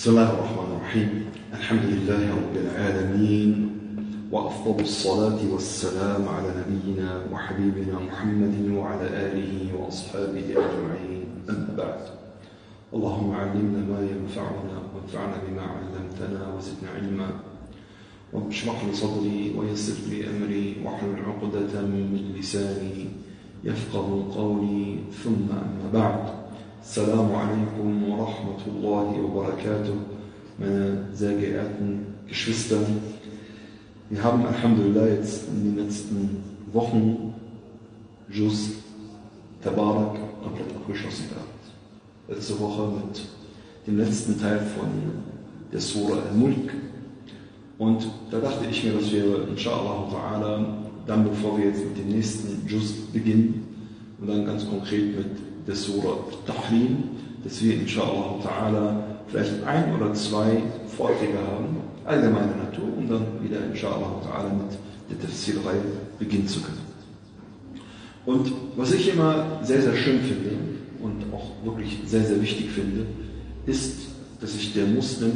بسم الله الرحمن الرحيم. الحمد لله رب العالمين وأفضل الصلاة والسلام على نبينا وحبيبنا محمد وعلى آله وأصحابه أجمعين. أما بعد اللهم علمنا ما ينفعنا وانفعنا بما علمتنا وزدنا علما. رب اشرح لي صدري ويسر لي أمري واحلل عقدة من لساني يفقه قولي. ثم أما بعد Assalamu alaikum wa rahmatullahi wa barakatuh, meine sehr geehrten Geschwister. Wir haben Alhamdulillah jetzt in den letzten Wochen Jus Tabarak komplett abgeschlossen gehabt. Letzte Woche mit dem letzten Teil von der Surah Al-Mulk. Und da dachte ich mir, dass wir inshallah ta'ala, dann bevor wir jetzt mit dem nächsten Jus beginnen und dann ganz konkret mit der Surah Tahrim, dass wir inshallah ta'ala vielleicht ein oder zwei Vorträge haben, allgemeiner Natur, um dann wieder inshallah ta'ala mit der Tafsir-Reihe beginnen zu können. Und was ich immer sehr, sehr schön finde und auch wirklich sehr, sehr wichtig finde, ist, dass sich der Muslim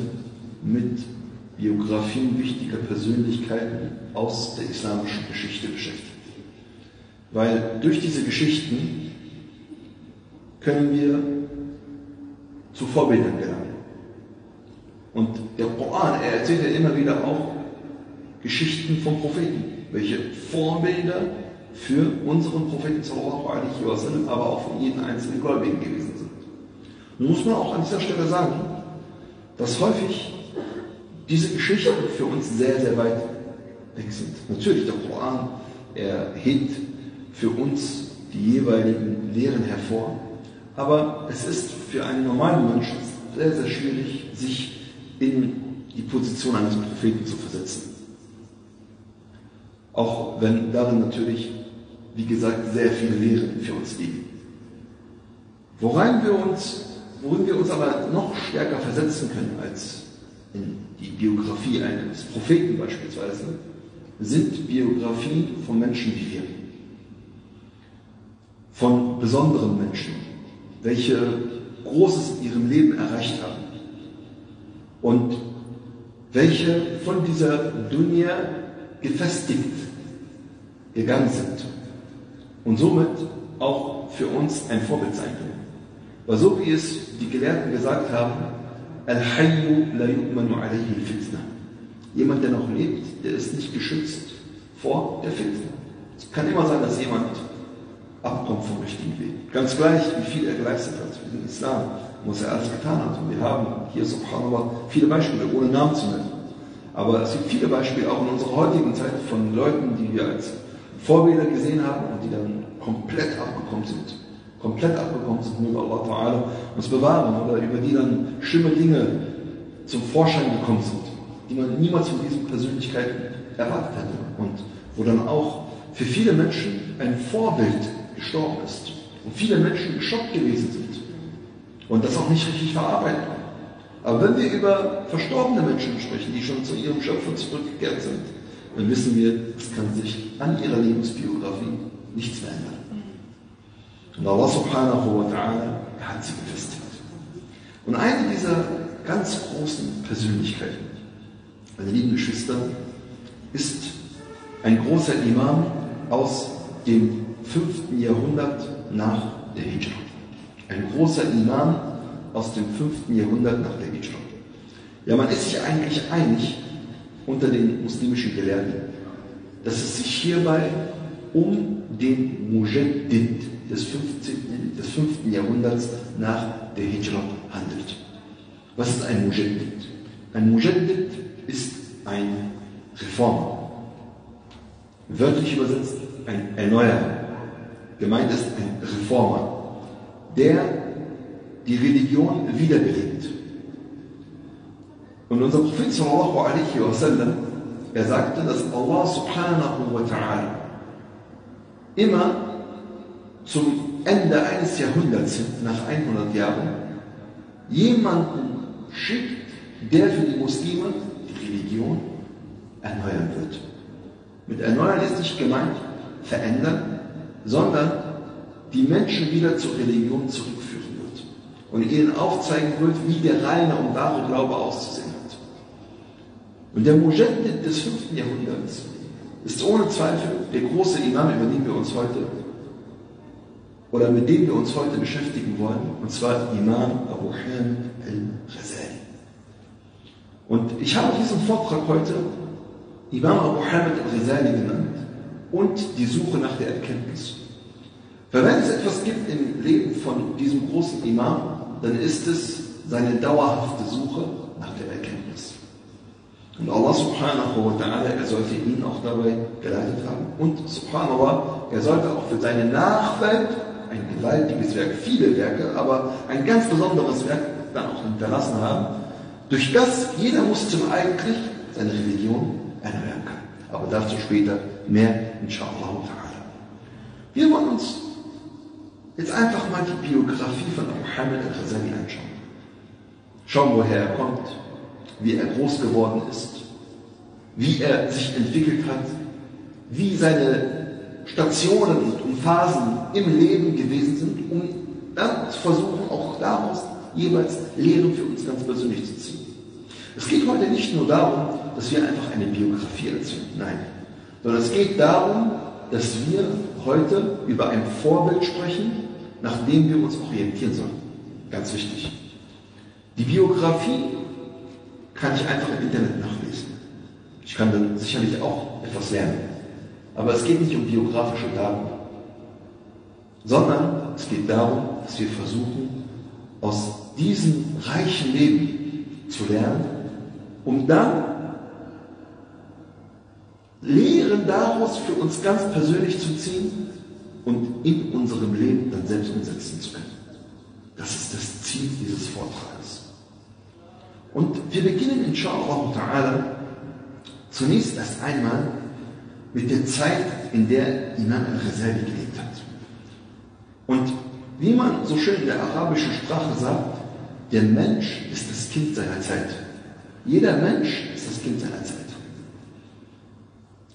mit Biografien wichtiger Persönlichkeiten aus der islamischen Geschichte beschäftigt. Weil durch diese Geschichten können wir zu Vorbildern gelangen. Und der Koran, er erzählt ja immer wieder auch Geschichten von Propheten, welche Vorbilder für unseren Propheten sallallahu alaihi wasallam, aber auch für jeden einzelnen Gläubigen gewesen sind. Nun muss man auch an dieser Stelle sagen, dass häufig diese Geschichten für uns sehr, sehr weit weg sind. Natürlich, der Koran, er hebt für uns die jeweiligen Lehren hervor, aber es ist für einen normalen Menschen sehr, sehr schwierig, sich in die Position eines Propheten zu versetzen. Auch wenn darin natürlich, wie gesagt, sehr viele Lehren für uns liegen. Worin wir uns, worin wir uns aber noch stärker versetzen können als in die Biografie eines Propheten beispielsweise, sind Biografien von Menschen wie wir. Von besonderen Menschen, welche Großes in ihrem Leben erreicht haben und welche von dieser Dunya gefestigt gegangen sind und somit auch für uns ein Vorbild sein können. Weil so wie es die Gelehrten gesagt haben, Al-Hayyu la yu'manu alayhi fitna. Jemand, der noch lebt, der ist nicht geschützt vor der Fitna. Es kann immer sein, dass jemand abkommt vom richtigen Weg. Ganz gleich, wie viel er geleistet hat für den Islam, was er alles getan hat. Und wir haben hier, subhanallah, viele Beispiele, ohne Namen zu nennen. Aber es gibt viele Beispiele auch in unserer heutigen Zeit von Leuten, die wir als Vorbilder gesehen haben und die dann komplett abgekommen sind. Komplett abgekommen sind, nur Allah Ta'ala uns bewahren oder über die dann schlimme Dinge zum Vorschein gekommen sind, die man niemals von diesen Persönlichkeiten erwartet hätte. Und wo dann auch für viele Menschen ein Vorbild gestorben ist und viele Menschen geschockt gewesen sind und das auch nicht richtig verarbeitet haben. Aber wenn wir über verstorbene Menschen sprechen, die schon zu ihrem Schöpfer zurückgekehrt sind, dann wissen wir, es kann sich an ihrer Lebensbiografie nichts mehr ändern. Und Allah subhanahu wa ta'ala hat sie befestigt. Und eine dieser ganz großen Persönlichkeiten, meine lieben Geschwister, ist ein großer Imam aus dem 5. Jahrhundert nach der Hijra. Ein großer Imam aus dem 5. Jahrhundert nach der Hijra. Ja, man ist sich eigentlich einig unter den muslimischen Gelehrten, dass es sich hierbei um den Mujaddid des 15. des 5. Jahrhunderts nach der Hijra handelt. Was ist ein Mujaddid? Ein Mujaddid ist ein Reformer. Wörtlich übersetzt ein Erneuerer. Gemeint ist ein Reformer, der die Religion wiederbelebt. Und unser Prophet sallallahu alaihi wasallam, er sagte, dass Allah subhanahu wa ta'ala immer zum Ende eines Jahrhunderts, nach 100 Jahren, jemanden schickt, der für die Muslime die Religion erneuern wird. Mit erneuern ist nicht gemeint verändern, sondern die Menschen wieder zur Religion zurückführen wird. und ihnen aufzeigen wird, wie der reine und wahre Glaube auszusehen hat. Und der Mujaddid des 5. Jahrhunderts ist ohne Zweifel der große Imam, über den wir uns heute oder mit dem wir uns heute beschäftigen wollen, und zwar Imam Abu Hamid al-Ghazali. Und ich habe diesen Vortrag heute Imam Abu Hamid al-Ghazali genannt und die Suche nach der Erkenntnis. Weil wenn es etwas gibt im Leben von diesem großen Imam, dann ist es seine dauerhafte Suche nach der Erkenntnis. Und Allah subhanahu wa ta'ala, er sollte ihn auch dabei geleitet haben. Und subhanallah, er sollte auch für seine Nachwelt ein gewaltiges Werk, viele Werke, aber ein ganz besonderes Werk dann auch hinterlassen haben, durch das jeder Muslim eigentlich seine Religion erneuern kann. Aber dazu später mehr, inshallah. Wir wollen uns jetzt einfach mal die Biografie von Hamid al-Ghazali anschauen. Schauen, woher er kommt, wie er groß geworden ist, wie er sich entwickelt hat, wie seine Stationen und Phasen im Leben gewesen sind, um dann zu versuchen, auch daraus jeweils Lehren für uns ganz persönlich zu ziehen. Es geht heute nicht nur darum, dass wir einfach eine Biografie erzählen, nein, sondern es geht darum, dass wir heute über ein Vorbild sprechen, nach dem wir uns orientieren sollen. Ganz wichtig. Die Biografie kann ich einfach im Internet nachlesen. Ich kann dann sicherlich auch etwas lernen. Aber es geht nicht um biografische Daten, sondern es geht darum, dass wir versuchen, aus diesem reichen Leben zu lernen, um dann Lehren daraus für uns ganz persönlich zu ziehen und in unserem Leben dann selbst umsetzen zu können. Das ist das Ziel dieses Vortrages. Und wir beginnen inshallah ta'ala zunächst erst einmal mit der Zeit, in der Imam al-Ghazali gelebt hat. Und wie man so schön in der arabischen Sprache sagt, der Mensch ist das Kind seiner Zeit. Jeder Mensch ist das Kind seiner Zeit.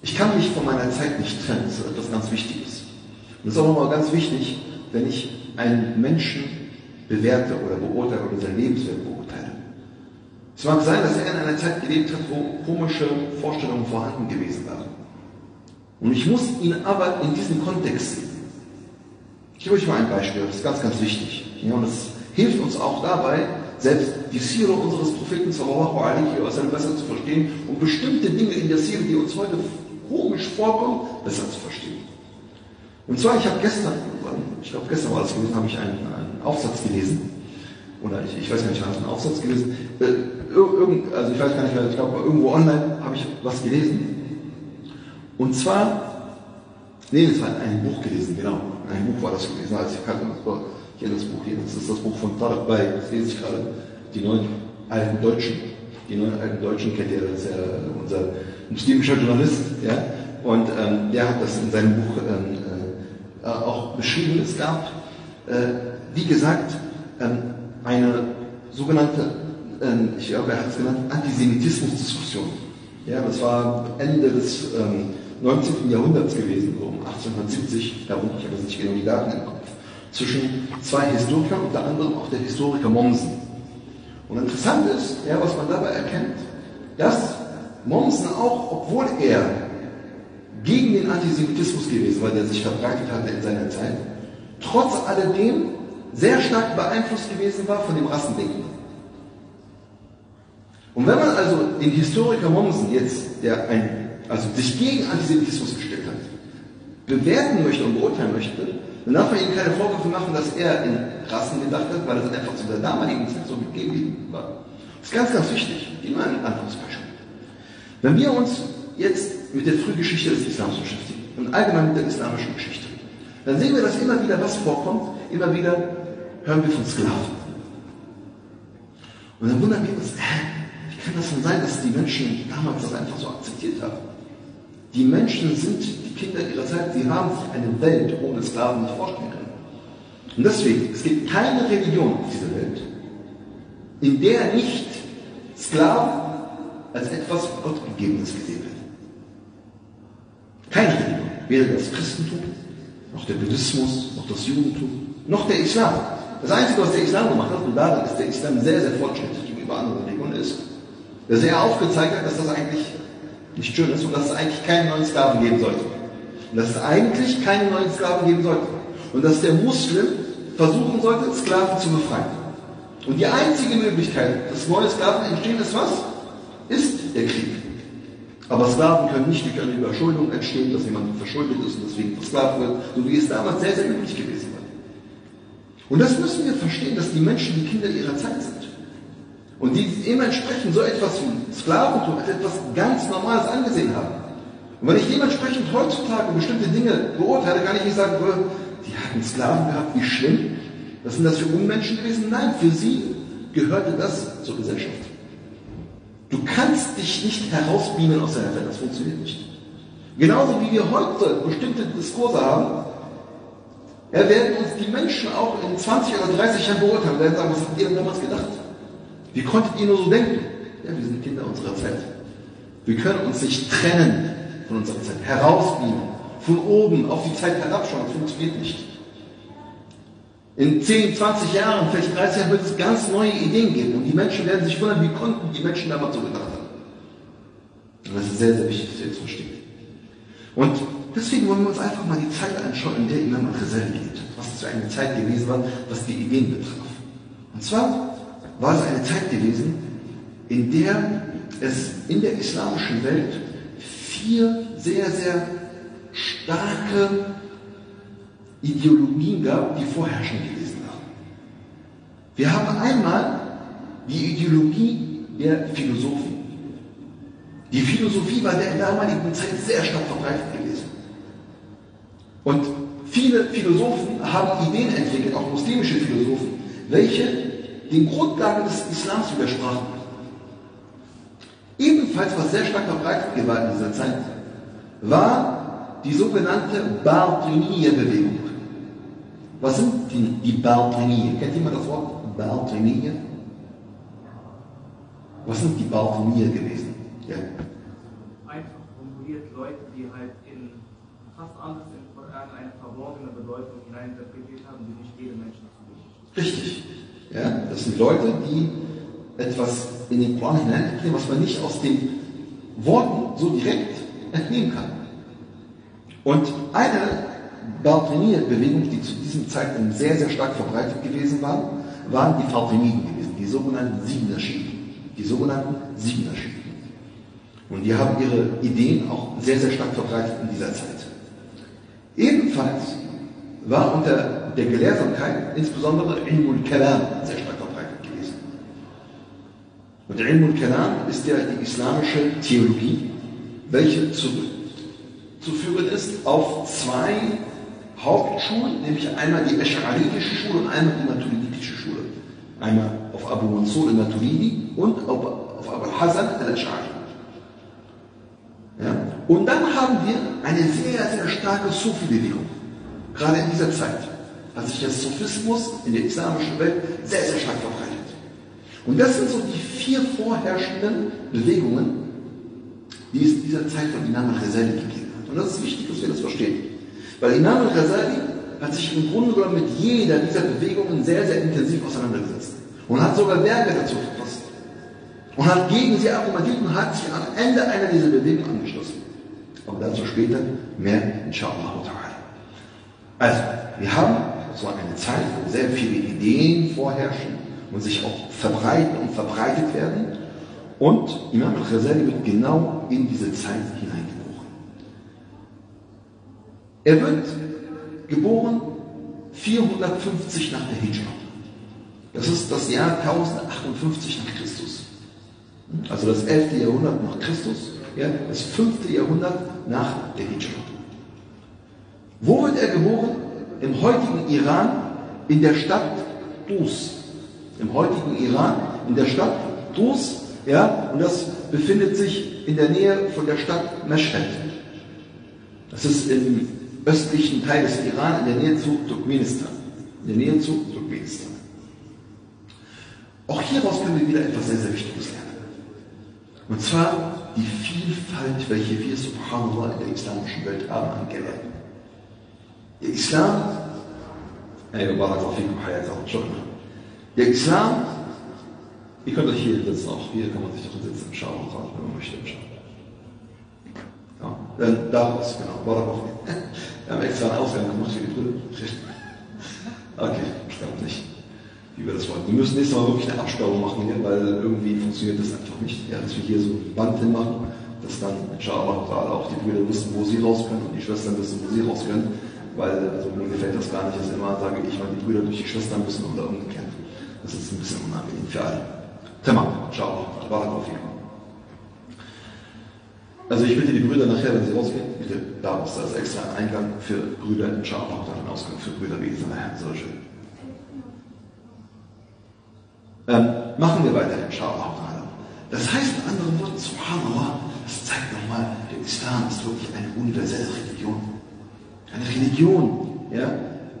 Ich kann mich von meiner Zeit nicht trennen, das ist etwas ganz Wichtiges. Und das ist auch nochmal ganz wichtig, wenn ich einen Menschen bewerte oder beurteile oder sein Lebenswerk beurteile. Es mag sein, dass er in einer Zeit gelebt hat, wo komische Vorstellungen vorhanden gewesen waren. Und ich muss ihn aber in diesem Kontext sehen. Ich gebe euch mal ein Beispiel, das ist ganz, ganz wichtig. Ja, und das hilft uns auch dabei, selbst die Sire unseres Propheten sallallahu alaihi wasallam besser zu verstehen und bestimmte Dinge in der Sire, die uns heute komisch vorkommen, besser zu verstehen. Und zwar, ich habe gestern, ich glaube gestern war das gewesen, habe ich einen, einen Aufsatz gelesen. Oder ich, ich weiß gar nicht, habe ich einen Aufsatz gelesen? Äh, irgend, also ich weiß gar nicht ich glaube irgendwo online habe ich was gelesen. Und zwar, nee, das war ein Buch gelesen, genau. Ein Buch war das gewesen. Also ich kannte das Buch, hier das Buch hier, das ist das Buch von Tarek Bay, das lese ich gerade, die neuen alten Deutschen. Die neuen alten Deutschen kennt ihr, das ist ja unser muslimischer Journalist, ja. Und ähm, der hat das in seinem Buch ähm, äh, auch beschrieben. Es gab, äh, wie gesagt, ähm, eine sogenannte, ähm, ich glaube, er hat es genannt, Antisemitismusdiskussion. Ja, das war Ende des ähm, 19. Jahrhunderts gewesen, so um 1870 herum, ich habe jetzt nicht genau die Daten im Kopf, zwischen zwei Historikern, unter anderem auch der Historiker Mommsen. Und interessant ist, ja, was man dabei erkennt, dass Mommsen auch, obwohl er gegen den Antisemitismus gewesen war, der sich verbreitet hatte in seiner Zeit, trotz alledem sehr stark beeinflusst gewesen war von dem Rassendenken. Und wenn man also den Historiker Mommsen jetzt, der ein also sich gegen Antisemitismus gestellt hat, bewerten möchte und beurteilen möchte, dann darf man ihm keine Vorwürfe machen, dass er in Rassen gedacht hat, weil das einfach zu der damaligen Zeit so gegeben war. Das ist ganz, ganz wichtig. Immer ein Beispiel. Wenn wir uns jetzt mit der Frühgeschichte des Islams beschäftigen und allgemein mit der islamischen Geschichte, dann sehen wir, dass immer wieder was vorkommt, immer wieder hören wir von Sklaven. Und dann wundern wir uns, hä, wie kann das denn sein, dass die Menschen damals das einfach so akzeptiert haben? Die Menschen sind die Kinder ihrer Zeit, sie haben sich eine Welt ohne Sklaven nicht vorstellen können. Und deswegen, es gibt keine Religion auf dieser Welt, in der nicht Sklaven als etwas Gottgegebenes gesehen wird. Keine Religion, weder das Christentum, noch der Buddhismus, noch das Judentum, noch der Islam. Das Einzige, was der Islam gemacht hat, und darin ist der Islam sehr, sehr fortschrittlich gegenüber anderen Religionen, ist, dass er aufgezeigt hat, dass das eigentlich nicht schön ist und dass es eigentlich keinen neuen Sklaven geben sollte. Und dass es eigentlich keine neuen Sklaven geben sollte. Und dass der Muslim versuchen sollte, Sklaven zu befreien. Und die einzige Möglichkeit, dass neue Sklaven entstehen, ist was? Ist der Krieg. Aber Sklaven können nicht durch eine Überschuldung entstehen, dass jemand verschuldet ist und deswegen versklavt wird, so wie es damals sehr, sehr üblich gewesen war. Und das müssen wir verstehen, dass die Menschen die Kinder ihrer Zeit sind. Und die dementsprechend so etwas wie Sklaventum als etwas ganz Normales angesehen haben. Und wenn ich dementsprechend heutzutage bestimmte Dinge beurteile, kann ich nicht sagen, die hatten Sklaven gehabt, wie schlimm. Was sind das für Unmenschen gewesen? Nein, für sie gehörte das zur Gesellschaft. Du kannst dich nicht herausbeamen aus deiner Welt, das funktioniert nicht. Genauso wie wir heute bestimmte Diskurse haben, ja, werden uns die Menschen auch in 20 oder 30 Jahren beurteilen werden sagen, was habt ihr denn damals gedacht? Wie konntet ihr nur so denken? Ja, wir sind Kinder unserer Zeit. Wir können uns nicht trennen von unserer Zeit, herausbeamen, von oben auf die Zeit herabschauen, das funktioniert nicht. In 10, 20 Jahren, vielleicht 30 Jahren wird es ganz neue Ideen geben und die Menschen werden sich wundern, wie konnten die Menschen damals so gedacht haben. Und das ist sehr, sehr wichtig, dass ihr das versteht. Und deswegen wollen wir uns einfach mal die Zeit anschauen, in der Imam al-Ghazali gelebt. Was es für eine Zeit gewesen war, was die Ideen betraf. Und zwar war es eine Zeit gewesen, in der es in der islamischen Welt vier sehr, sehr starke Ideologien gab, die vorherrschend gewesen waren. Wir haben einmal die Ideologie der Philosophen. Die Philosophie war der damaligen Zeit sehr stark verbreitet gewesen. Und viele Philosophen haben Ideen entwickelt, auch muslimische Philosophen, welche den Grundlagen des Islams widersprachen. Ebenfalls, was sehr stark verbreitet war in dieser Zeit, war die sogenannte Batiniya-Bewegung. Was sind die, die Batiniya? Kennt jemand das Wort Batiniya? Was sind die Batiniya gewesen? Ja. Einfach formuliert Leute, die halt in fast alles im Koran eine verborgene Bedeutung hineininterpretiert haben, die nicht jedem Menschen zugeschickt Richtig. Ja, das sind Leute, die etwas in den Koran hineininterpretieren, was man nicht aus den Worten so direkt entnehmen kann. Und eine Batinier-Bewegung, die zu diesem Zeitpunkt sehr, sehr stark verbreitet gewesen war, waren die Fatimiden gewesen, die sogenannten Siebener-Schiiten. Die sogenannten Siebener-Schiiten. Und die haben ihre Ideen auch sehr, sehr stark verbreitet in dieser Zeit. Ebenfalls war unter der Gelehrsamkeit insbesondere Ilmul Kalam sehr stark verbreitet gewesen. Und Ilmul Kalam ist ja die islamische Theologie, welche zurückzuführen ist auf zwei Hauptschulen, nämlich einmal die Escharitische Schule und einmal die Maturiditische Schule. Einmal auf Abu Mansur al-Maturidi und auf, auf Abu Hassan al-Ash'ari. Ja? Und dann haben wir eine sehr, sehr starke Sufi-Bewegung, gerade in dieser Zeit, als sich der Sufismus in der islamischen Welt sehr, sehr stark verbreitet. Und das sind so die vier vorherrschenden Bewegungen, die es in dieser Zeit von Imam al-Ghazali gegeben hat. Und das ist wichtig, dass wir das verstehen. Weil Imam al-Ghazali hat sich im Grunde genommen mit jeder dieser Bewegungen sehr, sehr intensiv auseinandergesetzt. Und hat sogar Werke dazu verfasst. Und hat gegen sie argumentiert und hat sich am Ende einer dieser Bewegungen angeschlossen. Aber dazu später mehr, inshallah. Also, wir haben so eine Zeit, wo sehr viele Ideen vorherrschen und sich auch verbreiten und verbreitet werden. Und Imam al-Ghazali wird genau in diese Zeit hineingeboren. Er wird geboren 450 nach der Hijra. Das ist das Jahr 1058 nach Christus. Also das 11. Jahrhundert nach Christus, ja, das 5. Jahrhundert nach der Hijra. Wo wird er geboren? Im heutigen Iran, in der Stadt Dus. Im heutigen Iran, in der Stadt Dus, ja, und das befindet sich in der Nähe von der Stadt Mashhad. Das ist im östlichen Teil des Iran, in der Nähe zu Turkmenistan. In der Nähe zu Turkmenistan. Auch hieraus können wir wieder etwas sehr, sehr Wichtiges lernen. Und zwar die Vielfalt, welche wir, subhanallah, in der islamischen Welt haben an Gelehrten. Der Islam, der also, ne? Islam, ihr könnt euch hier sitzen, auch hier kann man sich doch sitzen, schauen, wenn man möchte, schauen. Ja, ähm, daraus, genau, Barakallahu Wir haben extra einen Ausgang gemacht für die Brille. Okay, ich glaube nicht, wie wir das wollen. Wir müssen nächstes Mal wirklich eine Absperrung machen hier, weil irgendwie funktioniert das einfach nicht. Ja, dass wir hier so ein Band hinmachen, dass dann, inshallah, auch die Brüder wissen, wo sie raus können und die Schwestern wissen, wo sie raus können. Weil, also mir gefällt das gar nicht, dass immer sage ich mal, die Brüder durch die Schwestern müssen oder umgekehrt. Das ist ein bisschen unangenehm für alle. Tamam, ciao, Barakallahu fikum. Also ich bitte die Brüder nachher, wenn sie rausgehen, bitte da ist extra ein Eingang für Brüder, inshallah, dann ein Ausgang für Brüder, wie gesagt, sehr schön. Ähm, machen wir weiter, inshallah. Das heißt in anderen Worten, subhanallah, das zeigt nochmal, der Islam ist wirklich eine universelle Religion. Eine Religion, ja,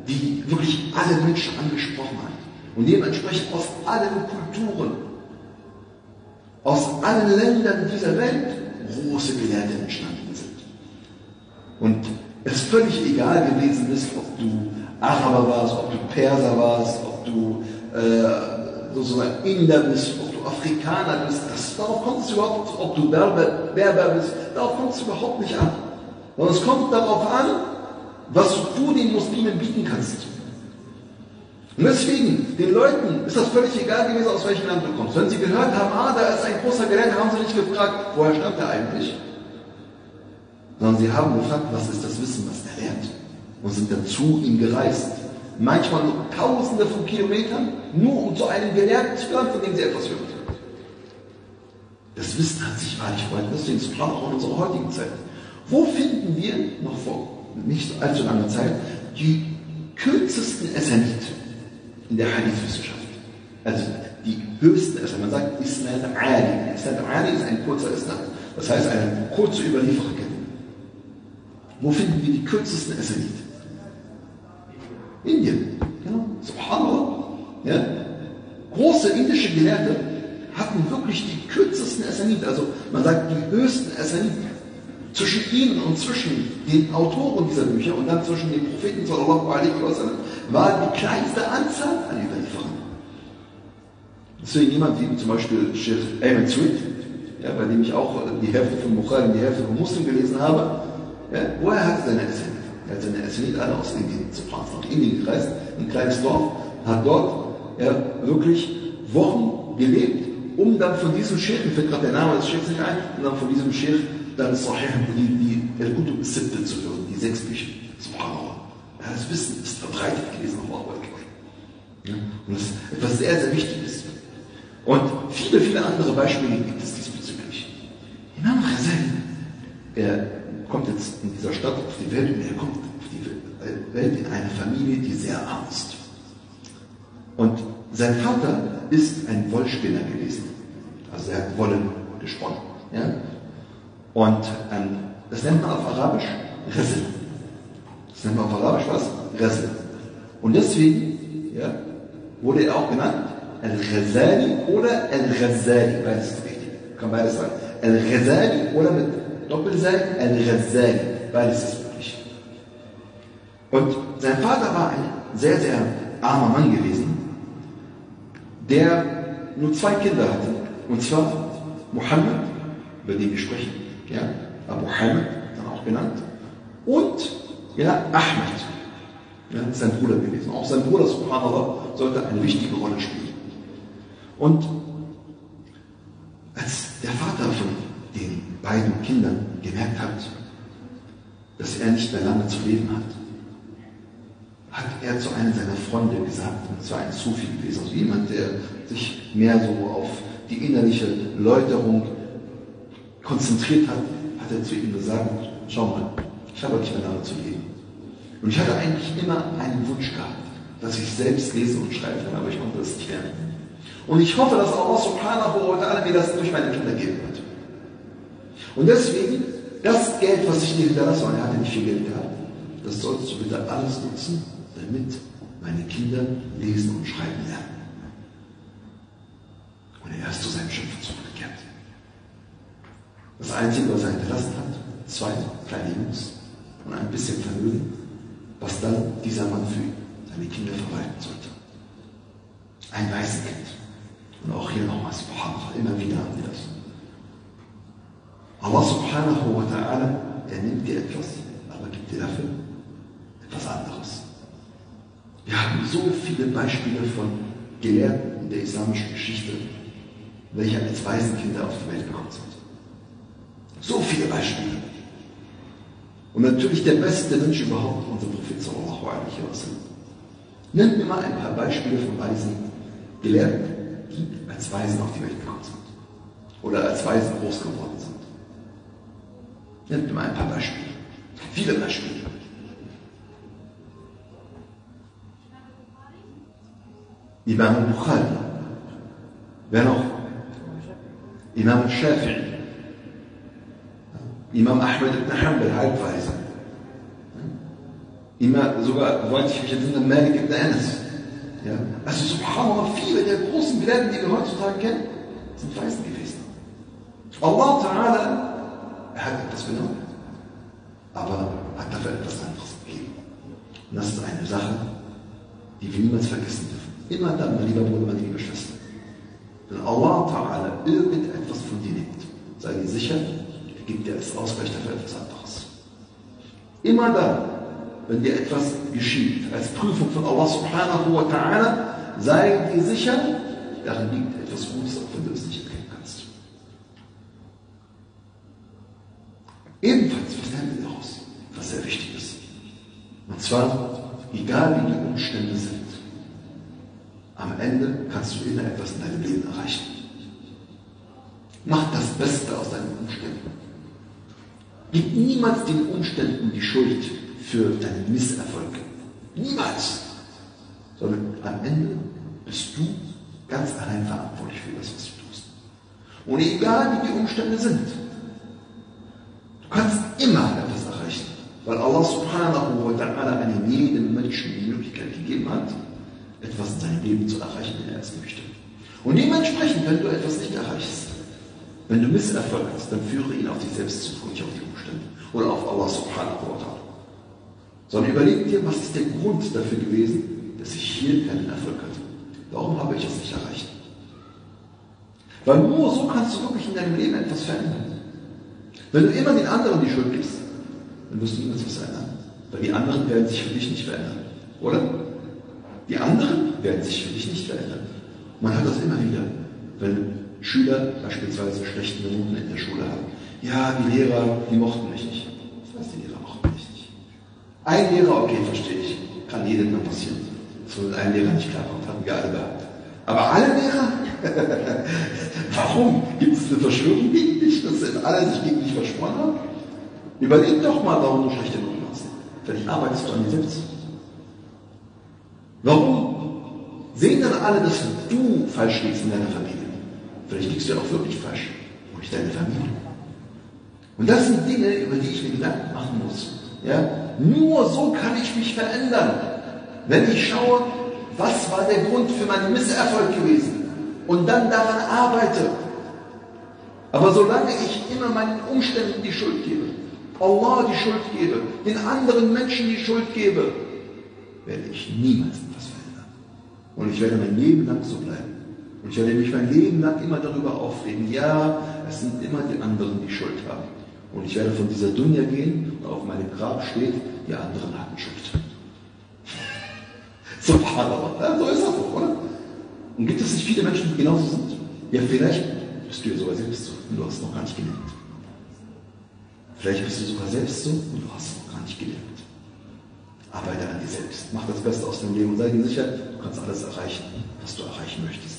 die wirklich alle Menschen angesprochen hat und dementsprechend aus allen Kulturen, aus allen Ländern dieser Welt große Gelehrte entstanden sind. Und es völlig egal gewesen ist, ob du Araber warst, ob du Perser warst, ob du äh, sozusagen Inder bist, ob du Afrikaner bist, das, darauf kommt es überhaupt, ob du Berber, Berber bist, darauf kommt es überhaupt nicht an. Sondern es kommt darauf an, was du den Muslimen bieten kannst. Und deswegen, den Leuten ist das völlig egal gewesen, aus welchem Land du kommst. Wenn sie gehört haben, ah, da ist ein großer Gelehrter, haben sie nicht gefragt, woher stammt er eigentlich? Sondern sie haben gefragt, was ist das Wissen, was er lehrt? Und sind dann zu ihm gereist. Manchmal nur tausende von Kilometern, nur um zu einem Gelehrten zu gelangen, von dem sie etwas hört. Das Wissen hat sich wahrlich verändert. Deswegen ist es auch in unserer heutigen Zeit. Wo finden wir, noch vor nicht allzu langer Zeit, die kürzesten Essenit? In der Hadith-Wissenschaft. Also die höchsten Isnad. Man sagt Isnad Ali. Isnad Ali ist ein kurzer Isnad. Das heißt eine kurze Überliefererkette. Wo finden wir die kürzesten Isnad? Indien. Genau. Subhanallah. Ja? Große indische Gelehrte hatten wirklich die kürzesten Asanid, also man sagt die höchsten Asanid. Zwischen ihnen und zwischen den Autoren dieser Bücher und dann zwischen den Propheten sallallahu alaihi wasallam war die kleinste Anzahl an Überlieferern. Deswegen jemand wie zum Beispiel Sheikh Ayman Sweet, ja, bei dem ich auch die Hälfte von Bukhari und die Hälfte von Muslim gelesen habe, ja, woher hat seine Essenit? Er hat seine Essenit alle aus Indien, zu nach Indien gereist, ein kleines Dorf, hat dort ja, wirklich Wochen gelebt, um dann von diesem Sheikh, mir fällt gerade der Name des Sheikhs nicht ein, um dann von diesem Sheikh dann Sahih, die, die El-Kutub Sitte zu hören, die sechs Bücher. Subhanallah. Ja, das Wissen ist verbreitet gewesen auf Arbeit. Ja, und das ist etwas sehr, sehr Wichtiges. Und viele, viele andere Beispiele gibt es diesbezüglich. Imam Ghazali, er kommt jetzt in dieser Stadt auf die Welt und er kommt auf die Welt in eine Familie, die sehr arm ist. Und sein Vater ist ein Wollspinner gewesen. Also er hat Wollen gesponnen. Ja? Und ähm, das nennt man auf Arabisch Rizl. Das nennt man auf Arabisch was? Rizl. Und deswegen ja, wurde er auch genannt Al-Ghazali oder Al-Ghazali. Beides ist richtig. Kann beides sein. Al-Ghazali oder mit Doppelsein Al-Ghazali. Beides ist möglich. Und sein Vater war ein sehr, sehr armer Mann gewesen, der nur zwei Kinder hatte. Und zwar Muhammad, über den wir sprechen, ja, Abu Hamid, dann auch genannt, und ja, Ahmed, ja, sein Bruder gewesen. Auch sein Bruder, Subhanallah, sollte eine wichtige Rolle spielen. Und als der Vater von den beiden Kindern gemerkt hat, dass er nicht mehr lange zu leben hat, hat er zu einem seiner Freunde gesagt, und zwar ein Sufi gewesen, also jemand, der sich mehr so auf die innerliche Läuterung konzentriert hat, hat er zu ihm gesagt, schau mal, ich habe nicht mehr lange zu leben. Und ich hatte eigentlich immer einen Wunsch gehabt, dass ich selbst lesen und schreiben kann, aber ich konnte das nicht lernen. Und ich hoffe, dass Allah subhanahu wa ta'ala mir das durch meine Kinder geben wird. Und deswegen, das Geld, was ich dir hinterlasse, und er hatte nicht viel Geld gehabt, das sollst du bitte alles nutzen, damit meine Kinder lesen und schreiben lernen. Und er ist zu seinem Schöpfer zurückgekehrt. Das Einzige, was er hinterlassen hat, zwei kleine Jungs und ein bisschen Vermögen, was dann dieser Mann für seine Kinder verwalten sollte. Ein Waisenkind. Und auch hier nochmal, subhanallah, immer wieder haben wir das. Allah subhanahu wa ta'ala, er nimmt dir etwas, aber gibt dir dafür etwas anderes. Wir haben so viele Beispiele von Gelehrten in der islamischen Geschichte, welche als Waisenkinder auf die Welt gekommen sind. So viele Beispiele. Und natürlich der beste Mensch überhaupt, unser Prophet sallallahu alaihi wasallam. Nennt mir mal ein paar Beispiele von Weisen, Gelehrten, die als Weisen auf die Welt gekommen sind. Oder als Weisen groß geworden sind. Nennt mir mal ein paar Beispiele. Viele Beispiele. Imam al-Bukhari. Wer noch? Imam al-Shafi'i. Imam Ahmed ibn Hanbal, Halbweise. Immer, sogar, wollte ich mich in Malik ibn Anas. Ja? Also subhanallah, viele der großen Gelehrten, die wir heutzutage kennen, sind Weisen gewesen. Allah Ta'ala, er hat etwas genommen, aber hat dafür etwas anderes gegeben. Und das ist eine Sache, die wir niemals vergessen dürfen. Immer dann, mein lieber Bruder, meine liebe Schwester. Wenn Allah Ta'ala irgendetwas von dir nimmt, sei dir sicher, gibt dir als Ausgleich dafür etwas anderes. Immer dann, wenn dir etwas geschieht, als Prüfung von Allah Subhanahu wa Ta'ala, sei dir sicher, darin liegt etwas Gutes, auch wenn du es nicht erkennen kannst. Ebenfalls, was lernen wir daraus? Was sehr wichtig ist. Und zwar, egal wie die Umstände sind, am Ende kannst du immer etwas in deinem Leben erreichen. Mach das Beste aus deinen Umständen. Gib niemals den Umständen die Schuld für deinen Misserfolg. Niemals. Sondern am Ende bist du ganz allein verantwortlich für das, was du tust. Und egal wie die Umstände sind, du kannst immer etwas erreichen. Weil Allah subhanahu wa ta'ala einem jeden Menschen die Möglichkeit gegeben hat, etwas in seinem Leben zu erreichen, wenn er es möchte. Und dementsprechend, wenn du etwas nicht erreichst, wenn du Misserfolg hast, dann führe ihn auf dich selbst zu, nicht auf die Umstände oder auf Allah subhanahu wa ta'ala. Sondern überleg dir, was ist der Grund dafür gewesen, dass ich hier keinen Erfolg hatte. Warum habe ich es nicht erreicht? Weil nur so kannst du wirklich in deinem Leben etwas verändern. Wenn du immer den anderen die Schuld gibst, dann wirst du niemals was verändern. Weil die anderen werden sich für dich nicht verändern. Oder? Die anderen werden sich für dich nicht verändern. Man hat das immer wieder, wenn Schüler beispielsweise schlechte Noten in der Schule haben. Ja, die Lehrer, die mochten mich nicht. Das heißt, die Lehrer mochten mich nicht. Ein Lehrer, okay, verstehe ich. Kann jedem mal passieren. So wenn ein Lehrer nicht klarkommt, haben wir alle gehabt. Aber alle Lehrer? Warum? Gibt es eine Verschwörung gegen dich, dass alle sich gegen dich verschworen haben? Überleg doch mal, warum du schlechte Noten hast. Vielleicht arbeitest du an dir selbst. Warum? Sehen dann alle, dass du falsch liegst in deiner Familie? Vielleicht liegst du auch wirklich falsch. Durch deine Familie. Und das sind Dinge, über die ich mir Gedanken machen muss. Ja? Nur so kann ich mich verändern. Wenn ich schaue, was war der Grund für meinen Misserfolg gewesen und dann daran arbeite. Aber solange ich immer meinen Umständen die Schuld gebe, Allah die Schuld gebe, den anderen Menschen die Schuld gebe, werde ich niemals etwas verändern. Und ich werde mein Leben lang so bleiben. Und ich werde mich mein Leben lang immer darüber aufregen, ja, es sind immer die anderen, die Schuld haben. Und ich werde von dieser Dunja gehen und auf meinem Grab steht, die anderen hatten Schuld. Subhanallah. Ja, so ist das doch, oder? Und gibt es nicht viele Menschen, die genauso sind? Ja, vielleicht bist du ja sogar selbst so und du hast noch gar nicht gelernt. Vielleicht bist du sogar selbst so und du hast noch gar nicht gelernt. Arbeite an dir selbst. Mach das Beste aus deinem Leben und sei dir sicher, du kannst alles erreichen, was du erreichen möchtest.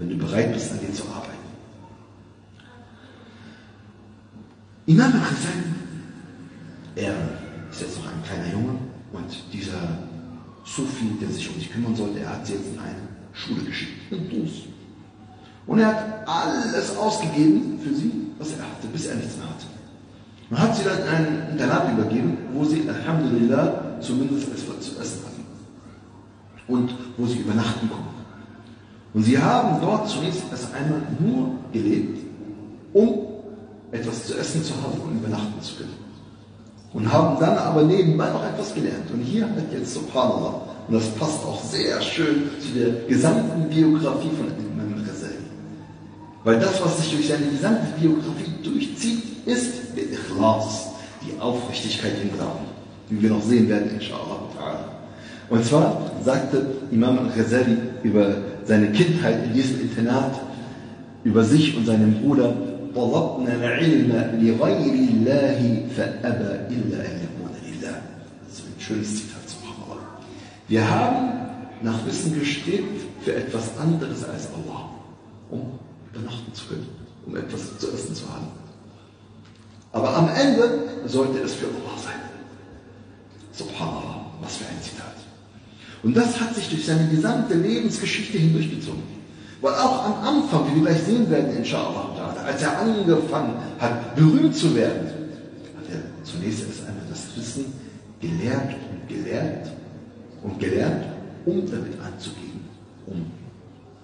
Wenn du bereit bist, an dir zu arbeiten. Imam al-Hassan, er ist jetzt noch ein kleiner Junge und dieser Sufi, der sich um dich kümmern sollte, er hat sie jetzt in eine Schule geschickt. Und er hat alles ausgegeben für sie, was er hatte, bis er nichts mehr hatte. Man hat sie dann in ein Internat übergeben, wo sie, Alhamdulillah, zumindest etwas zu essen hatten. Und wo sie übernachten konnten. Und sie haben dort zunächst erst einmal nur gelebt, um etwas zu essen zu haben und übernachten zu können. und haben dann aber nebenbei noch etwas gelernt. Und hier hat jetzt Subhanallah, und das passt auch sehr schön zu der gesamten Biografie von Imam Ghazali. Weil das, was sich durch seine gesamte Biografie durchzieht, ist der Ikhlas, die Aufrichtigkeit im Glauben, wie wir noch sehen werden, inshallah. Und zwar sagte Imam Ghazali über seine Kindheit in diesem Internat, über sich und seinen Bruder, طلبنا العلم لغير الله فأبى إلا أن يكون لله. Das ist ein schönes Zitat, subhanallah. Wir haben nach Wissen gestrebt für etwas anderes als Allah, um übernachten zu können, um etwas zu essen zu haben. Aber am Ende sollte es für Allah sein. Subhanallah, was für ein Zitat. Und das hat sich durch seine gesamte Lebensgeschichte hindurchgezogen. Weil auch am Anfang, wie wir gleich sehen werden, inshallah, als er angefangen hat, berühmt zu werden, hat er zunächst erst einmal das Wissen gelehrt und gelehrt und gelernt, um damit anzugeben, um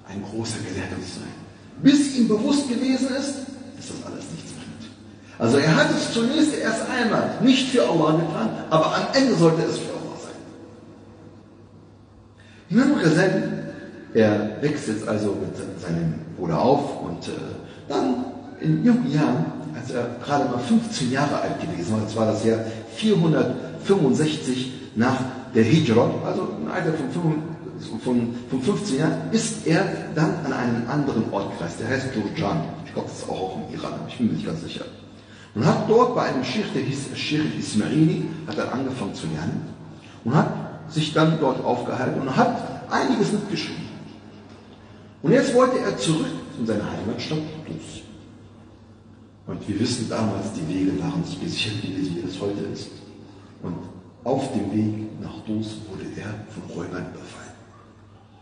ein großer Gelehrter zu sein. Bis ihm bewusst gewesen ist, dass das alles nichts bringt. Also er hat es zunächst erst einmal nicht für Allah getan, aber am Ende sollte es für Imam Ghazali, er wächst jetzt also mit seinem Bruder auf und äh, dann in jungen Jahren, als er gerade mal 15 Jahre alt gewesen war, das war das Jahr 465 nach der Hijra, also im Alter von, 5, von, von 15 Jahren, ist er dann an einen anderen Ort gereist, der heißt Durjan. Ich glaube, das ist auch im Iran, ich bin mir nicht ganz sicher. Und hat dort bei einem Sheikh, der hieß Sheikh Ismaili, hat er angefangen zu lernen und hat sich dann dort aufgehalten und hat einiges mitgeschrieben. Und jetzt wollte er zurück in seine Heimatstadt Dus. Und wir wissen damals, die Wege waren nicht gesichert wie das heute ist. Und auf dem Weg nach Dus wurde er von Räubern überfallen.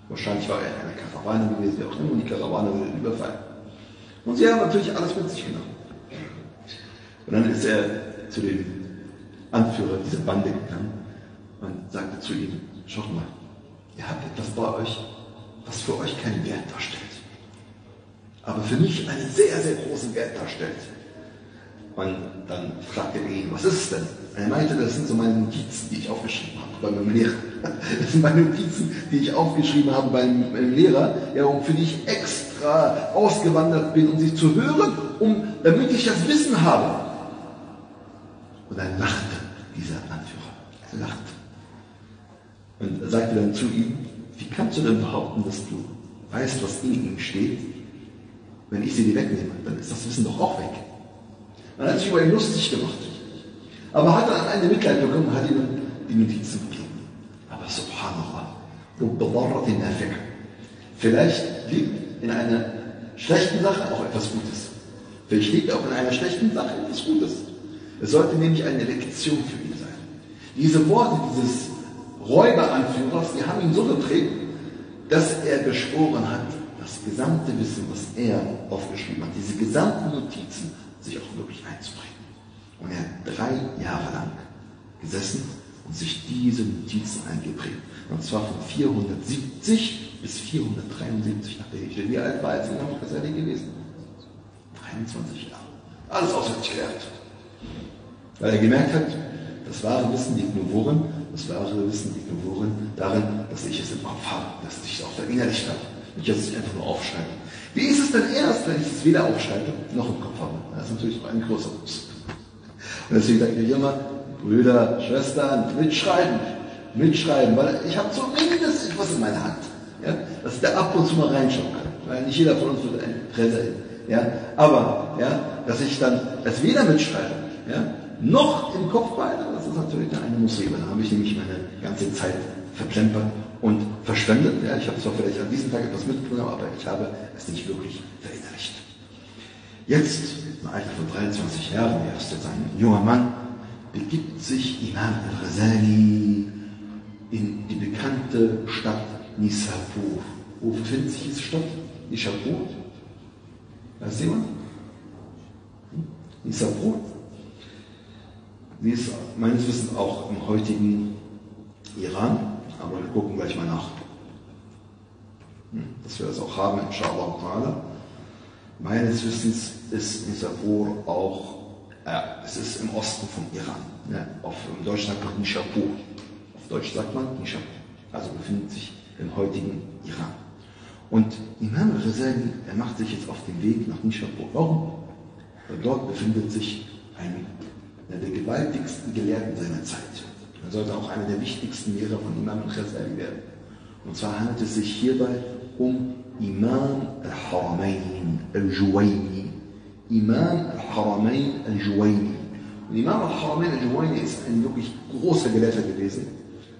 Wahrscheinlich war er in einer Karawane gewesen, wie auch immer, die Karawane wurde überfallen. Und sie haben natürlich alles mit sich genommen. Und dann ist er zu dem Anführer dieser Bande gegangen und sagte zu ihm, schaut mal, ihr habt etwas bei euch, was für euch keinen Wert darstellt. Aber für mich einen sehr, sehr großen Wert darstellt. Und dann fragte er ihn, was ist es denn? Er meinte, das sind so meine Notizen, die ich aufgeschrieben habe bei meinem Lehrer. Das sind meine Notizen, die ich aufgeschrieben habe bei meinem Lehrer, ja, für die ich extra ausgewandert bin, um sie zu hören, um, damit ich das Wissen habe. Und dann lachte dieser Anführer. Er lachte. Und sagte dann zu ihm, wie kannst du denn behaupten, dass du weißt, was in ihm steht? Wenn ich sie dir wegnehme, dann ist das Wissen doch auch weg. Man hat sich über ihn lustig gemacht. Aber hat dann am Ende Mitleid bekommen und hat ihm die Notizen gegeben. Aber subhanallah, vielleicht liegt in einer schlechten Sache auch etwas Gutes. Vielleicht liegt auch in einer schlechten Sache etwas Gutes. Es sollte nämlich eine Lektion für ihn sein. Diese Worte dieses Räuberanführers, die haben ihn so geprägt, dass er beschworen hat, das gesamte Wissen, was er aufgeschrieben hat, diese gesamten Notizen, sich auch wirklich einzubringen. Und er hat drei Jahre lang gesessen und sich diese Notizen eingeprägt. Und zwar von 470 bis 473 nach der Hijra. Wie alt war er jetzt in Ghazali gewesen? 23 Jahre. Alles auswendig gelernt. Weil er gemerkt hat, das wahre Wissen liegt nur worin? Das wahre Wissen liegt worin? Darin, dass ich es im Kopf habe, dass ich es auch verinnerlicht habe. Nicht, dass ich einfach nur aufschreibe. Wie ist es denn erst, wenn ich es weder aufschreibe, noch im Kopf habe? Das ist natürlich ein großer Bus. Und deswegen sage ich immer, Brüder, Schwestern, mitschreiben. Mitschreiben, weil ich habe zumindest etwas in meiner Hand. Ja? Dass ich da ab und zu mal reinschauen kann. Weil nicht jeder von uns wird ein Präser ja? Aber, ja, dass ich dann es weder mitschreibe, ja, noch im Kopf behalte, natürlich eine Muslime. Da habe ich nämlich meine ganze Zeit verplempert und verschwendet. Ja, ich habe zwar vielleicht an diesem Tag etwas mitgenommen, aber ich habe es nicht wirklich verinnerlicht. Jetzt, im Alter von 23 Jahren, er ist jetzt ein junger Mann, begibt sich Imam al-Ghazali in die bekannte Stadt Nisapur. Wo befindet sich diese Stadt? Nishapur? Weiß jemand? Hm? Nisapur? Sie ist meines Wissens auch im heutigen Iran. Aber wir gucken gleich mal nach. Hm, dass wir das auch haben, inshallah. Meines Wissens ist Nisapur auch Ja, es ist im Osten von Iran. Ne? Auf im Deutsch sagt man Nishapur. Auf Deutsch sagt man Nishapur. Also befindet sich im heutigen Iran. Und Imam Ghazali, er macht sich jetzt auf den Weg nach Nishapur. Warum? Weil dort befindet sich ein, einer der gewaltigsten Gelehrten seiner Zeit. Er sollte auch einer der wichtigsten Lehrer von Imam Ghazali werden. Und zwar handelt es sich hierbei um Imam al-Haramain al-Juwayni. Imam al-Haramain al-Juwayni. Und Imam al-Haramain al-Juwayni ist ein wirklich großer Gelehrter gewesen.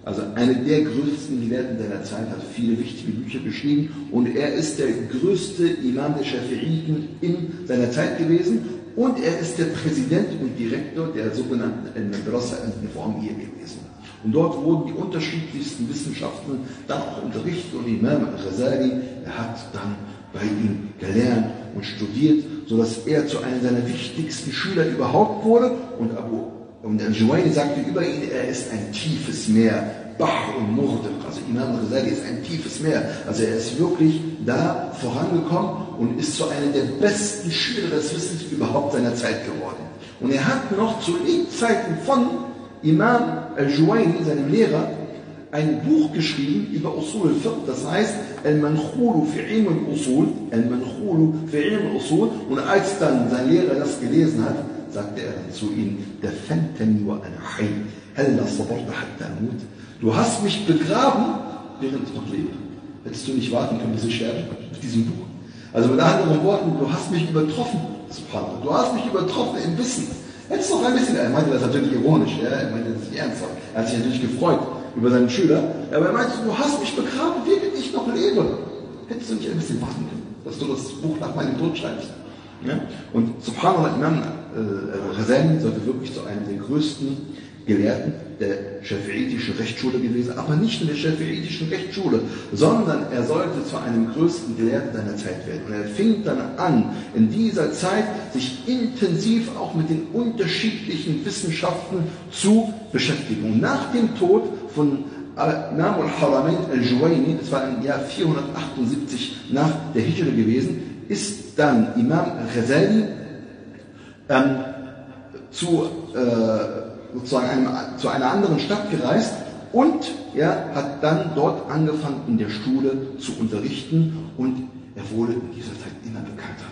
Also einer der größten Gelehrten seiner Zeit, hat viele wichtige Bücher geschrieben und er ist der größte Imam der Schafi'iten in seiner Zeit gewesen und er ist der Präsident und Direktor der sogenannten Al-Madrasa al-Nifamiyya gewesen. Und dort wurden die unterschiedlichsten Wissenschaften dann auch unterrichtet und Imam al-Ghazali, er hat dann bei ihm gelernt und studiert, sodass er zu einem seiner wichtigsten Schüler überhaupt wurde und Abu und Al-Juwayni sagte über ihn, er ist ein tiefes Meer, Bach und Murdiq. Also Imam Ghazali ist ein tiefes Meer. Also er ist wirklich da vorangekommen und ist zu einem der besten Schüler des Wissens überhaupt seiner Zeit geworden. Und er hat noch zu Lebzeiten von Imam Al-Juwayni, seinem Lehrer, ein Buch geschrieben über Usul al-Fiqh, das heißt Al-Mankhulu fi al-Usul, Al-Mankhulu fi al-Usul. Und als dann sein Lehrer das gelesen hat, sagte er dann zu ihm, der Fentani wa ana hay, hella sabarta hatta amut. Du hast mich begraben, während ich noch lebe. Hättest du nicht warten können, bis ich sterbe? Mit diesem Buch. Also mit anderen Worten, du hast mich übertroffen, Subhanallah. Du hast mich übertroffen im Wissen. Hättest doch ein bisschen, er meinte das natürlich ironisch, ja? er meinte das nicht ernsthaft. Er hat sich natürlich gefreut über seinen Schüler, aber er meinte, du hast mich begraben, während ich noch lebe. Hättest du nicht ein bisschen warten können, dass du das Buch nach meinem Tod schreibst. Ja? Und Subhanallah, Imam äh, Ghazali sollte wirklich zu einem der größten Gelehrten der schafiitischen Rechtsschule gewesen, aber nicht nur der schafiitischen Rechtsschule, sondern er sollte zu einem größten Gelehrten seiner Zeit werden. Und er fing dann an, in dieser Zeit sich intensiv auch mit den unterschiedlichen Wissenschaften zu beschäftigen. Und nach dem Tod von Imam al-Haramain al-Juwayni, das war im Jahr 478 nach der Hijra gewesen, ist dann Imam Ghazali ähm, zu, äh, sozusagen einem, zu einer anderen Stadt gereist und er hat dann dort angefangen, in der Schule zu unterrichten und er wurde in dieser Zeit immer bekannter.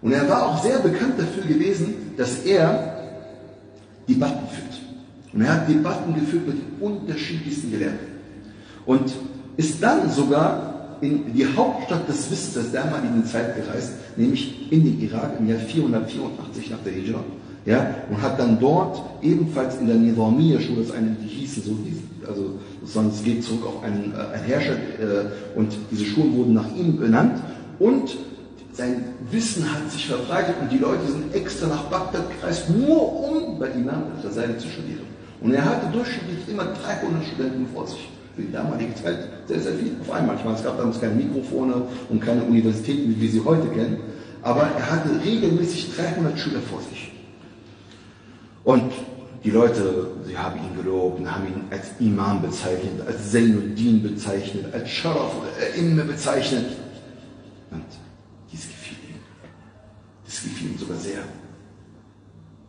Und er war auch sehr bekannt dafür gewesen, dass er Debatten führt. Und er hat Debatten geführt mit unterschiedlichsten Gelehrten. Und ist dann sogar in die Hauptstadt des Wissens der damaligen Zeit gereist, nämlich in den Irak im Jahr 484 nach der Hijra. Ja, und hat dann dort ebenfalls in der Nizamiya-Schule, das eine, die hießen so, also sozusagen es geht zurück auf einen, äh, einen Herrscher äh, und diese Schulen wurden nach ihm benannt und sein Wissen hat sich verbreitet und die Leute sind extra nach Bagdad gereist, nur um bei Imam al-Ghazali zu studieren. Und er hatte durchschnittlich immer 300 Studenten vor sich für die damalige Zeit sehr, sehr viel auf einmal. Ich meine, es gab damals keine Mikrofone und keine Universitäten, wie wir sie heute kennen, aber er hatte regelmäßig 300 Schüler vor sich. Und die Leute, sie haben ihn gelobt haben ihn als Imam bezeichnet, als Zainuddin bezeichnet, als Sharaf oder Imme bezeichnet. Und dies gefiel ihm. Das gefiel ihm sogar sehr.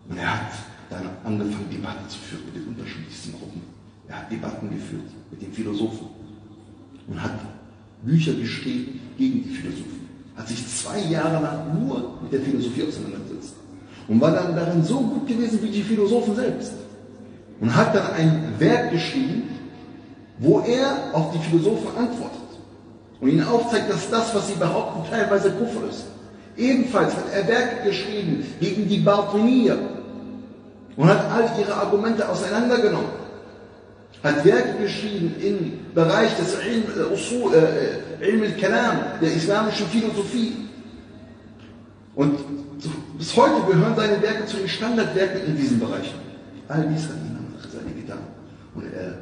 Und er hat dann angefangen, Debatten zu führen mit den unterschiedlichsten Gruppen. Er hat Debatten geführt mit den Philosophen und hat Bücher geschrieben gegen die Philosophen. Hat sich zwei Jahre lang nur mit der Philosophie auseinandergesetzt und war dann darin so gut gewesen wie die Philosophen selbst. Und hat dann ein Werk geschrieben, wo er auf die Philosophen antwortet und ihnen aufzeigt, dass das, was sie behaupten, teilweise Kufr ist. Ebenfalls hat er Werke geschrieben gegen die Bartonier und hat all ihre Argumente auseinandergenommen. Hat Werke geschrieben im Bereich des Ilm, äh, äh, Ilm al-Kalam, der islamischen Philosophie. Und bis heute gehören seine Werke zu den Standardwerken in diesem Bereich. All dies hat Imam Ghazali getan. Und er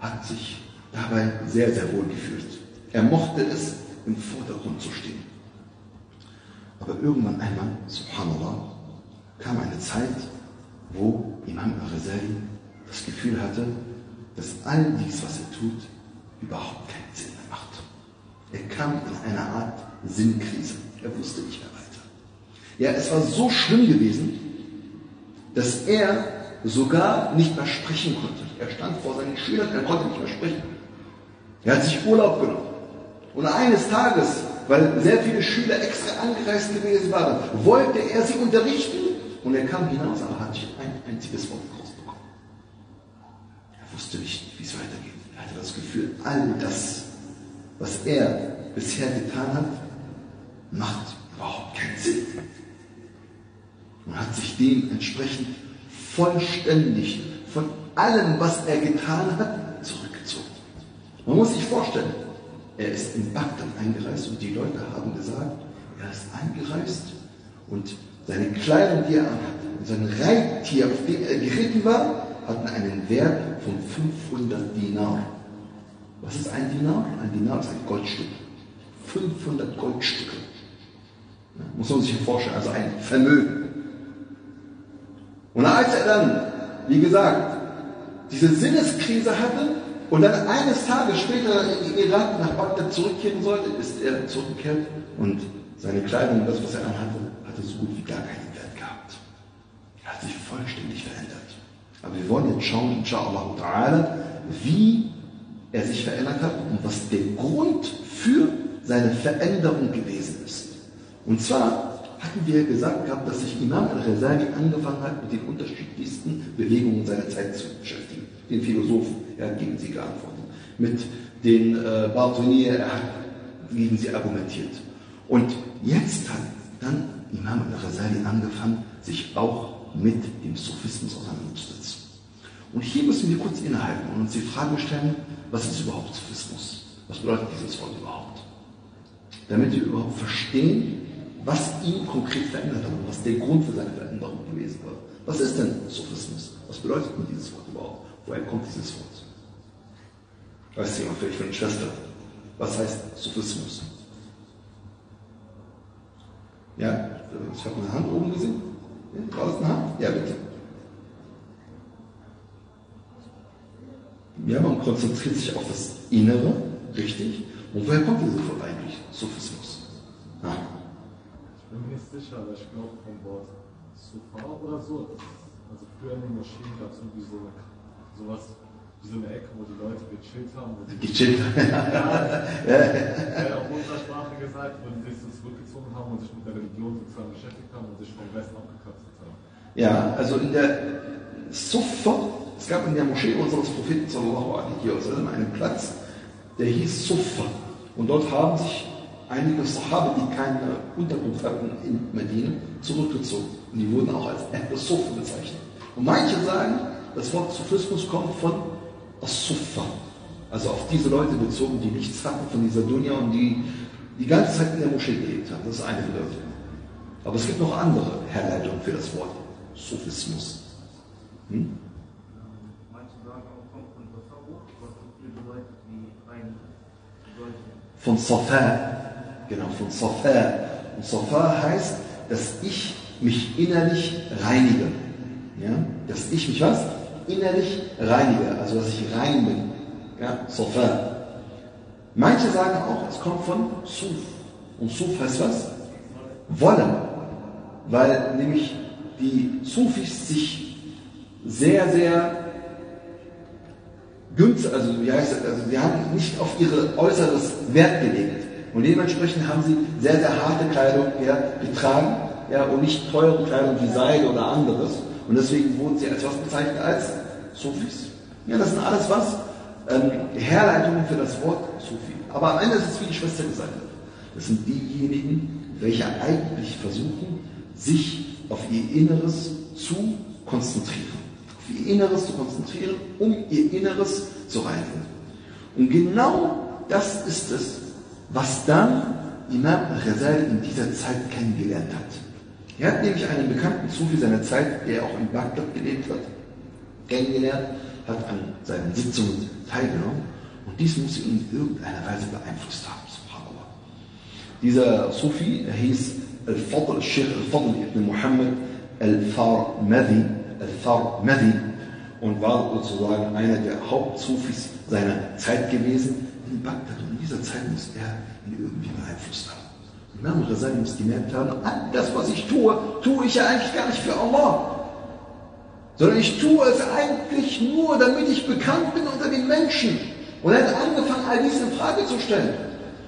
hat sich dabei sehr, sehr wohl gefühlt. Er mochte es, im Vordergrund zu stehen. Aber irgendwann einmal, subhanallah, kam eine Zeit, wo Imam Ghazali das Gefühl hatte, dass all dies, was er tut, überhaupt keinen Sinn mehr macht. Er kam in eine Art Sinnkrise. Er wusste nicht mehr. Ja, es war so schlimm gewesen, dass er sogar nicht mehr sprechen konnte. Er stand vor seinen Schülern, er konnte nicht mehr sprechen. Er hat sich Urlaub genommen. Und eines Tages, weil sehr viele Schüler extra angereist gewesen waren, wollte er sie unterrichten und er kam hinaus, aber hat nicht ein einziges Wort rausbekommen. Er wusste nicht, wie es weitergeht. Er hatte das Gefühl, all das, was er bisher getan hat, macht überhaupt keinen Sinn. Und hat sich dementsprechend vollständig von allem, was er getan hat, zurückgezogen. Man muss sich vorstellen, er ist in Bagdad eingereist und die Leute haben gesagt, er ist eingereist und seine Kleidung, die er anhatte, und sein Reittier, auf dem er geritten war, hatten einen Wert von 500 Dinar. Was ist ein Dinar? Ein Dinar ist ein Goldstück. 500 Goldstücke. Muss man sich vorstellen, also ein Vermögen. Und als er dann, wie gesagt, diese Sinneskrise hatte und dann eines Tages später in Irak nach Bagdad zurückkehren sollte, ist er zurückgekehrt und seine Kleidung, das, was er anhatte, hatte so gut wie gar keinen Wert gehabt. Er hat sich vollständig verändert. Aber wir wollen jetzt schauen, inshallah wie er sich verändert hat und was der Grund für seine Veränderung gewesen ist. Und zwar hatten wir gesagt gehabt, dass sich Imam al-Ghazali angefangen hat, mit den unterschiedlichsten Bewegungen seiner Zeit zu beschäftigen. Den Philosophen, er hat gegen sie geantwortet. Mit den äh, Bartonier, er hat gegen sie argumentiert. Und jetzt hat dann Imam al-Ghazali angefangen, sich auch mit dem Sophismus auseinanderzusetzen. Und hier müssen wir kurz innehalten und uns die Frage stellen, was ist überhaupt Sophismus? Was bedeutet dieses Wort überhaupt? Damit wir überhaupt verstehen, was ihn konkret verändert hat und was der Grund für seine Veränderung gewesen war. Was ist denn Sophismus? Was bedeutet denn dieses Wort überhaupt? Woher kommt dieses Wort? Weiß jemand, vielleicht meine Schwester. Was heißt Sophismus? Ja, ich habe eine Hand oben gesehen. Ja, das eine Hand? Ja, bitte. Ja, man konzentriert sich auf das Innere, richtig. Und woher kommt dieses Wort eigentlich? Sophismus. Bin mir nicht sicher, aber ich glaube vom Wort Sufa oder so. Also früher in den Moscheen gab es irgendwie so sowas, wie so eine Ecke, wo die Leute gechillt haben. Wo die Gechillt. ja, ja, auf unserer Sprache gesagt, wo die sich so zurückgezogen haben und sich mit der Religion sozusagen beschäftigt haben und sich vom Westen abgekapselt haben. Ja, also in der Suffa, es gab in der Moschee unseres Propheten sallallahu alaihi wasallam einen Platz, der hieß Suffa. Und dort haben sich einige Sahaba, die keinen Unterkunft hatten in Medina, zurückgezogen. Und die wurden auch als Suffa bezeichnet. Und manche sagen, das Wort Sufismus kommt von As-Suffa. Also auf diese Leute bezogen, die nichts hatten von dieser Dunya und die die ganze Zeit in der Moschee gelebt haben. Das ist eine Bedeutung. Aber es gibt noch andere Herleitungen für das Wort Sufismus. Hm? Von Safa. Genau, von Safa. Und Safa heißt, dass ich mich innerlich reinige. Ja? Dass ich mich was? Innerlich reinige. Also, dass ich rein bin. Ja? Safa. Manche sagen auch, es kommt von Suf. Und Suf heißt was? Wollen. Weil nämlich die Sufis sich sehr, sehr günstig, also wie heißt das, also sie haben nicht auf ihr Äußeres Wert gelegt. Und dementsprechend haben sie sehr, sehr harte Kleidung ja, getragen ja, und nicht teure Kleidung wie Seide oder anderes. Und deswegen wurden sie als was bezeichnet? Als Sufis. Ja, das sind alles was? Ähm, Herleitungen für das Wort Sufi. Aber am Ende ist es, wie die Schwester gesagt hat. Das sind diejenigen, welche eigentlich versuchen, sich auf ihr Inneres zu konzentrieren. Auf ihr Inneres zu konzentrieren, um ihr Inneres zu reinigen. Und genau das ist es, was dann Imam Ghazali in dieser Zeit kennengelernt hat. Er hat nämlich einen bekannten Sufi seiner Zeit, der auch in Bagdad gelebt hat, kennengelernt, hat an seinen Sitzungen teilgenommen und dies muss ihn in irgendeiner Weise beeinflusst haben. Subhanallah. Dieser Sufi hieß Al-Fadl, Sheikh Al-Fadl ibn Muhammad Al-Farmadi, Al-Farmadi und war sozusagen einer der Hauptsufis seiner Zeit gewesen in Bagdad. Und in dieser Zeit muss er ihn irgendwie beeinflusst haben. Imam Ghazali muss gemerkt haben, all das, was ich tue, tue ich ja eigentlich gar nicht für Allah. sondern ich tue es eigentlich nur, damit ich bekannt bin unter den Menschen. Und er hat angefangen, all dies in Frage zu stellen.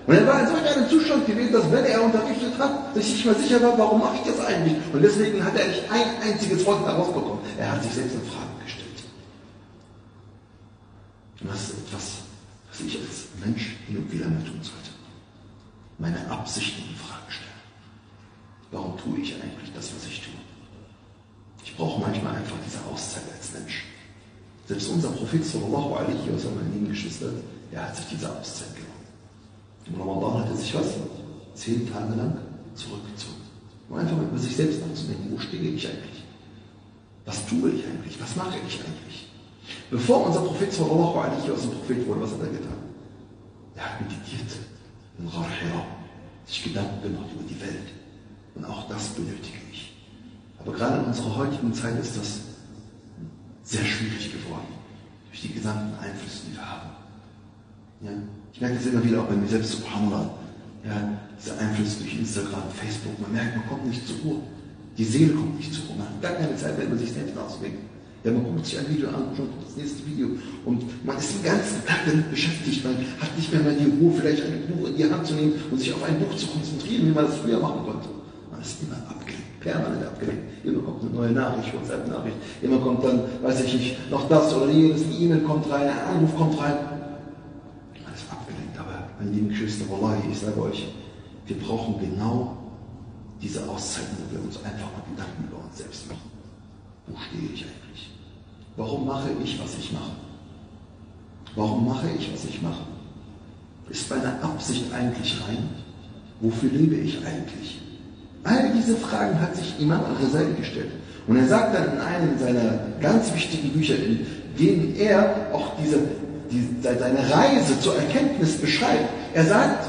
Und er war in solch einem Zustand gewesen, dass wenn er unterrichtet hat, sich nicht mehr sicher war, warum mache ich das eigentlich? Und deswegen hat er nicht ein einziges Wort daraus bekommen. Er hat sich selbst in Frage gestellt. Und das ist etwas, was ich als Mensch hin und wieder mehr tun sollte. Meine Absichten in Frage stellen. Warum tue ich eigentlich das, was ich tue? Ich brauche manchmal einfach diese Auszeit als Mensch. Selbst unser Prophet sallallahu alaihi wa sallam, lieben Geschwister, er hat sich diese Auszeit genommen. Im Ramadan hat er sich was? Zehn Tage lang zurückgezogen. Um einfach mal über sich selbst nachzudenken, wo stehe ich eigentlich? Was tue ich eigentlich? Was mache ich eigentlich? Bevor unser Prophet sallallahu alaihi wa sallam Prophet wurde, was hat er getan? Er hat meditiert in sich Gedanken gemacht über die Welt. Und auch das benötige ich. Aber gerade in unserer heutigen Zeit ist das sehr schwierig geworden. Durch die gesamten Einflüsse, die wir haben. Ja? Ich merke das immer wieder auch bei mir selbst, subhanallah. Ja, diese Einflüsse durch Instagram, Facebook, man merkt, man kommt nicht zur Ruhe. Die Seele kommt nicht zur Ruhe. Man hat gar keine Zeit mehr, über sich selbst nachzudenken. Ja, man guckt sich ein Video an, schon das nächste Video. Und man ist den ganzen Tag damit beschäftigt. Man hat nicht mehr mal die Ruhe, vielleicht ein Buch in die Hand zu nehmen und sich auf ein Buch zu konzentrieren, wie man das früher machen konnte. Man ist immer abgelenkt, permanent abgelenkt. Immer kommt eine neue Nachricht, WhatsApp-Nachricht. Immer kommt dann, weiß ich nicht, noch das oder jenes, eine E-Mail kommt rein, ein Anruf kommt rein. Man ist abgelenkt. Aber, meine lieben Geschwister, Wallahi, ich sage euch, wir brauchen genau diese Auszeiten, wo wir uns einfach mal Gedanken über uns selbst machen. Wo stehe ich eigentlich? Warum mache ich, was ich mache? Warum mache ich, was ich mache? Ist meine Absicht eigentlich rein? Wofür lebe ich eigentlich? All diese Fragen hat sich Imam al-Ghazali gestellt. Und er sagt dann in einem seiner ganz wichtigen Bücher, in denen er auch diese, die, seine Reise zur Erkenntnis beschreibt, er sagt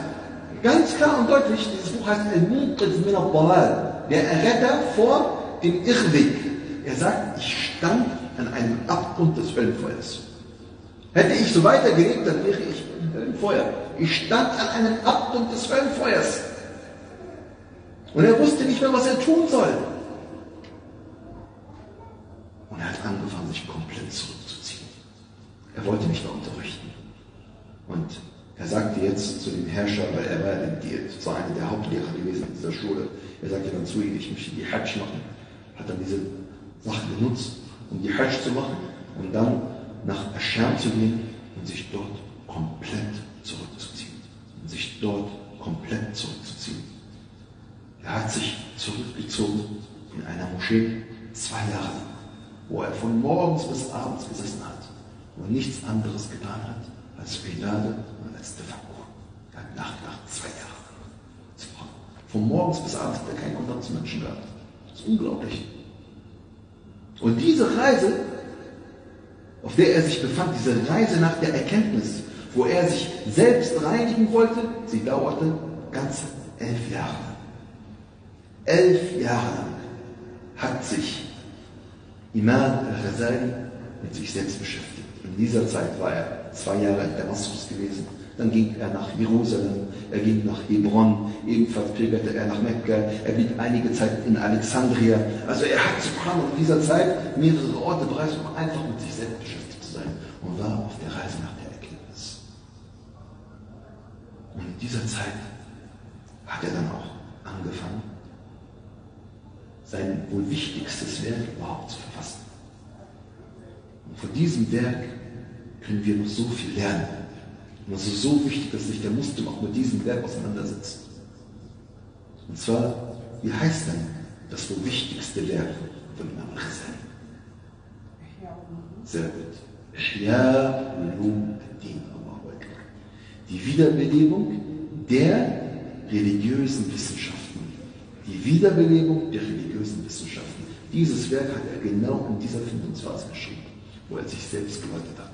ganz klar und deutlich, dieses Buch heißt Al-Munqiz min al der Erretter vor dem Irrweg. Er sagt, ich stand an einem Abgrund des Höllenfeuers. Hätte ich so weitergelebt, dann wäre ich im Höllenfeuer. Ich stand an einem Abgrund des Höllenfeuers. Und er wusste nicht mehr, was er tun soll. Und er hat angefangen, sich komplett zurückzuziehen. Er wollte nicht mehr unterrichten. Und er sagte jetzt zu dem Herrscher, weil er war die, so einer der Hauptlehrer gewesen in dieser Schule, er sagte dann zu ihm, ich möchte die Hajj machen. Hat dann diese Sache genutzt, um die Hajj zu machen und dann nach Ascham zu gehen und sich dort komplett zurückzuziehen. Und sich dort komplett zurückzuziehen. Er hat sich zurückgezogen in einer Moschee zwei Jahre lang, wo er von morgens bis abends gesessen hat und nichts anderes getan hat als Pedale und als Tefakkur. Er hat nachgedacht, zwei Jahre. Von morgens bis abends hat er keinen Kontakt zu Menschen gehabt. Das ist unglaublich. Und diese Reise, auf der er sich befand, diese Reise nach der Erkenntnis, wo er sich selbst reinigen wollte, sie dauerte ganze elf Jahre. Elf Jahre lang hat sich Imam al-Ghazali mit sich selbst beschäftigt. In dieser Zeit war er zwei Jahre in Damaskus gewesen. Dann ging er nach Jerusalem, er ging nach Hebron, ebenfalls pilgerte er nach Mekka, er blieb einige Zeit in Alexandria. Also er hat subhanallah in dieser Zeit mehrere Orte bereist, um einfach mit sich selbst beschäftigt zu sein und war auf der Reise nach der Erkenntnis. Und in dieser Zeit hat er dann auch angefangen, sein wohl wichtigstes Werk überhaupt zu verfassen. Und von diesem Werk können wir noch so viel lernen. Und es ist so wichtig, dass sich der Muslim auch mit diesem Werk auseinandersetzt. Und zwar, wie heißt denn das wohl wichtigste Werk von Imam al-Ghazali? Sehr gut. Die Wiederbelebung der religiösen Wissenschaften. Die Wiederbelebung der religiösen Wissenschaften. Dieses Werk hat er genau in dieser Findungsphase geschrieben, wo er sich selbst geläutet hat.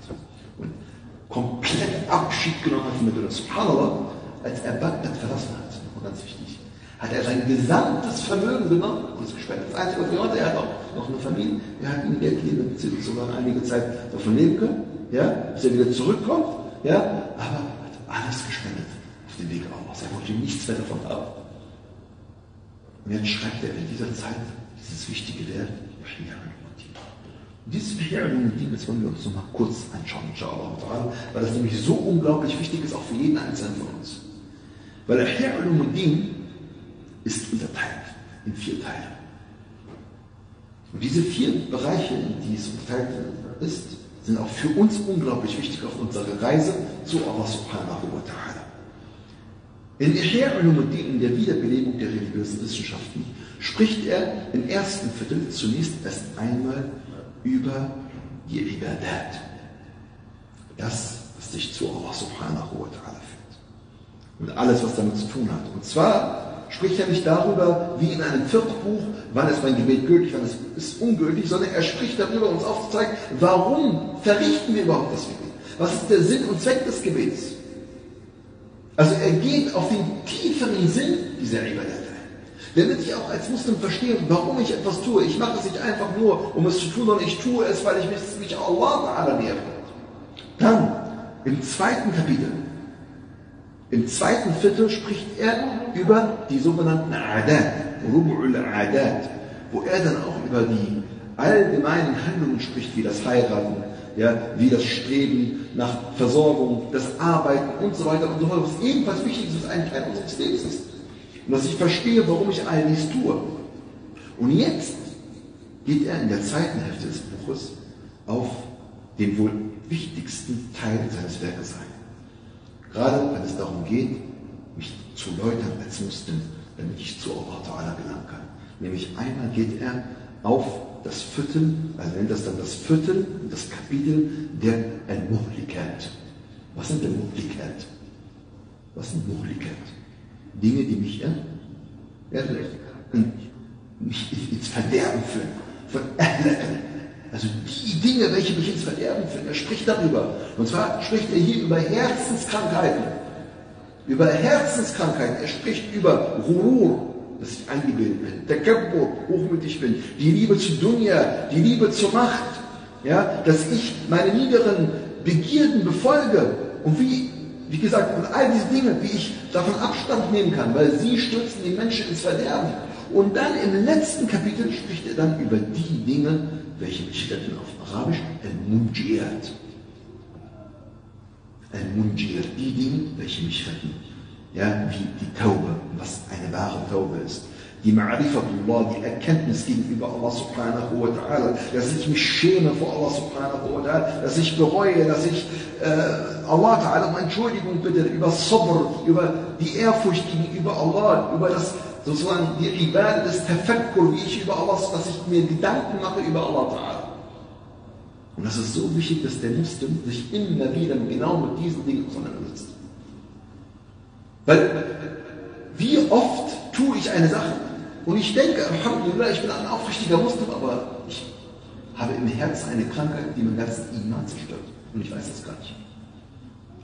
Komplett Abschied genommen hat von der Subhanallah, als er Bagdad verlassen hat. Und ganz wichtig, hat er sein gesamtes Vermögen genommen und es gespendet. Das Einzige, was er hatte, er hat auch noch eine Familie, er hat ihm Geld gegeben, damit sogar einige Zeit davon leben können, ja, bis er wieder zurückkommt, ja, aber er hat alles gespendet auf dem Weg aus. Er wollte nichts mehr davon haben. Und jetzt schreibt er in dieser Zeit dieses wichtige Werk, Dieses das wollen wir uns noch mal kurz anschauen, inshallah, weil das nämlich so unglaublich wichtig ist, auch für jeden Einzelnen von uns. Weil Fi'l-Din ist unterteilt in vier Teile. Und diese vier Bereiche, in die es unterteilt ist, sind auch für uns unglaublich wichtig auf unserer Reise zu Allah subhanahu wa ta'ala. In Ihya Ulumuddin, in der Wiederbelebung der religiösen Wissenschaften, spricht er im ersten Viertel zunächst erst einmal über die Ibadat. Das, was dich zu Allah subhanahu wa ta'ala führt. Und alles, was damit zu tun hat. Und zwar spricht er nicht darüber, wie in einem Viertelbuch, wann ist mein Gebet gültig, wann ist es ungültig, sondern er spricht darüber, uns aufzuzeigen, warum verrichten wir überhaupt das Gebet? Was ist der Sinn und Zweck des Gebets? Also er geht auf den tieferen Sinn dieser Ibadat. Damit ich auch als Muslim verstehe, warum ich etwas tue. Ich mache es nicht einfach nur, um es zu tun, sondern ich tue es, weil ich mich, mich Allah Ta'ala näher Dann, im zweiten Kapitel, im zweiten Viertel spricht er über die sogenannten Adat, Rubu'ul Adat, wo er dann auch über die allgemeinen Handlungen spricht, wie das Heiraten, ja, wie das Streben nach Versorgung, das Arbeiten und so weiter und so fort, was ebenfalls wichtig ist, was ein Teil unseres Lebens ist. Und dass ich verstehe, warum ich all dies tue. Und jetzt geht er in der zweiten Hälfte des Buches auf den wohl wichtigsten Teil seines Werkes ein. Gerade wenn es darum geht, mich zu läutern als Muslim, damit ich zu Allah Ta'ala gelangen kann. Nämlich einmal geht er auf das Viertel, also nennt das dann das Viertel, das Kapitel der Al-Muhlikat. Was sind Al-Muhlikat? Was sind Muhlikat? Dinge, die mich ja, ja, mich ins Verderben führen. Also die Dinge, welche mich ins Verderben führen. Er spricht darüber. Und zwar spricht er hier über Herzenskrankheiten. Über Herzenskrankheiten. Er spricht über Ruhr, dass ich eingebildet bin, der Kabbur, hochmütig bin, die Liebe zu Dunya, die Liebe zur Macht, ja, dass ich meine niederen Begierden befolge und wie, wie gesagt, und all diese Dinge, wie ich davon Abstand nehmen kann, weil sie stürzen die Menschen ins Verderben. Und dann im letzten Kapitel spricht er dann über die Dinge, welche mich retten auf Arabisch, Al-Munjiat. Al-Munjiat, die Dinge, welche mich retten ja, wie die Taube, was eine wahre Taube ist. Die Ma'rifatullah, die Erkenntnis gegenüber Allah subhanahu wa ta'ala, dass ich mich schäme vor Allah subhanahu wa ta'ala, dass ich bereue, dass ich äh, Allah ta'ala um Entschuldigung bitte, über Sabr, über die Ehrfurcht gegenüber Allah, über das sozusagen die Ibadah des Tafakkur, wie ich über Allah, dass ich mir Gedanken mache über Allah ta'ala. Und das ist so wichtig, dass der Muslim sich immer wieder genau mit diesen Dingen auseinandersetzt. Weil wie oft tue ich eine Sache und ich denke, Alhamdulillah, ich bin ein aufrichtiger Muslim, aber ich habe im Herzen eine Krankheit, die mein ganzen Iman zerstört. Und ich weiß das gar nicht.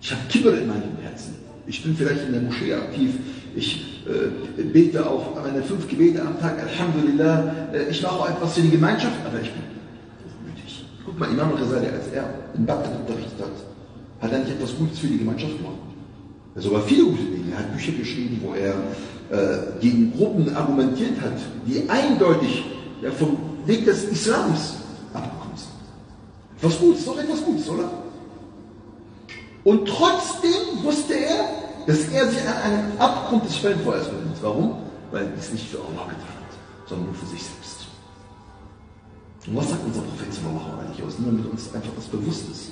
Ich habe Kibber in meinem Herzen. Ich bin vielleicht in der Moschee aktiv. Ich äh, bete auch meine fünf Gebete am Tag. Alhamdulillah. Äh, ich mache auch etwas für die Gemeinschaft, aber ich bin hochmütig. Guck mal, Imam Ghazali, als er in Bagdad unterrichtet hat, hat er nicht etwas Gutes für die Gemeinschaft gemacht sogar viele gute Dinge. Er hat Bücher geschrieben, wo er äh, gegen Gruppen argumentiert hat, die eindeutig ja, vom Weg des Islams abgekommen sind. Etwas Gutes, doch etwas Gutes, oder? Und trotzdem wusste er, dass er sich an einen Abgrund des Feuers befindet. Warum? Weil er es nicht für Allah getan hat, sondern nur für sich selbst. Und was sagt unser Prophet sallallahu alaihi wasallam, damit uns einfach das bewusst ist?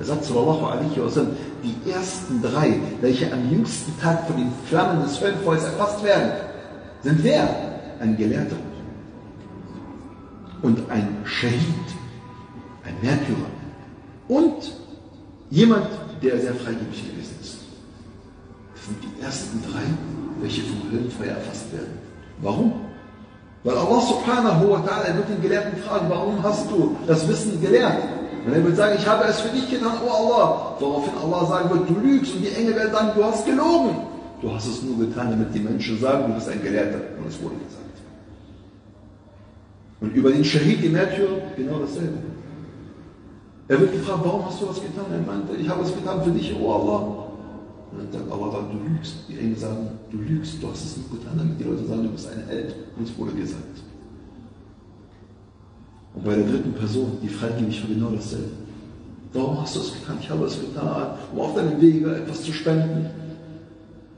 Er sagt sallallahu alaihi wasallam, die ersten drei, welche am jüngsten Tag von den Flammen des Höllenfeuers erfasst werden, sind wer? Ein Gelehrter und ein Shahid, ein Märtyrer und jemand, der sehr freigebig gewesen ist. Das sind die ersten drei, welche vom Höllenfeuer erfasst werden. Warum? Weil Allah subhanahu wa ta'ala wird den Gelehrten fragen, warum hast du das Wissen gelehrt? Und er wird sagen, ich habe es für dich getan, oh Allah. Woraufhin Allah sagen wird, du lügst. Und die Engel werden sagen, du hast gelogen. Du hast es nur getan, damit die Menschen sagen, du bist ein Gelehrter. Und es wurde gesagt. Und über den Shahid, die Märtyrer, genau dasselbe. Er wird gefragt, warum hast du das getan? Er meinte, ich habe es getan für dich, oh Allah. Und dann sagt Allah, du lügst. Die Engel sagen, du lügst, du hast es nur getan, damit die Leute sagen, du bist ein Held. Und es wurde gesagt. Und bei der dritten Person, die freigebig war genau dasselbe. Warum hast du es getan? Ich habe es getan, um auf deinem Wege etwas zu spenden.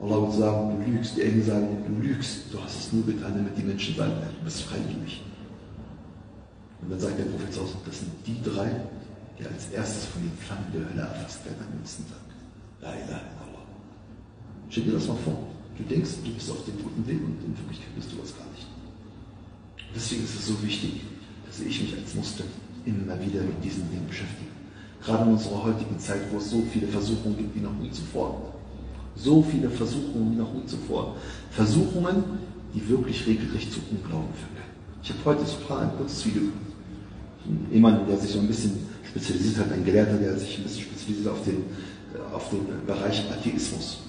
Allah wird sagen, du lügst. Die Engel sagen, du lügst. Du hast es nur getan, damit die Menschen sagen, du bist freigebig. Und dann sagt der Prophet, das sind die drei, die als erstes von den Flammen der Hölle erfasst werden am nächsten Tag. La ilaha illallah. Stell dir das mal vor. Du denkst, du bist auf dem guten Weg und in Wirklichkeit bist du das gar nicht. Deswegen ist es so wichtig, dass ich mich als Muslim immer wieder mit diesen Dingen beschäftige. Gerade in unserer heutigen Zeit, wo es so viele Versuchungen gibt wie noch nie zuvor. So viele Versuchungen wie noch nie zuvor. Versuchungen, die wirklich regelrecht zu Unglauben führen. Ich habe heute so ein kurzes Video. Jemand, der sich so ein bisschen spezialisiert hat, ein Gelehrter, der sich ein bisschen spezialisiert auf den, äh, auf den Bereich Atheismus.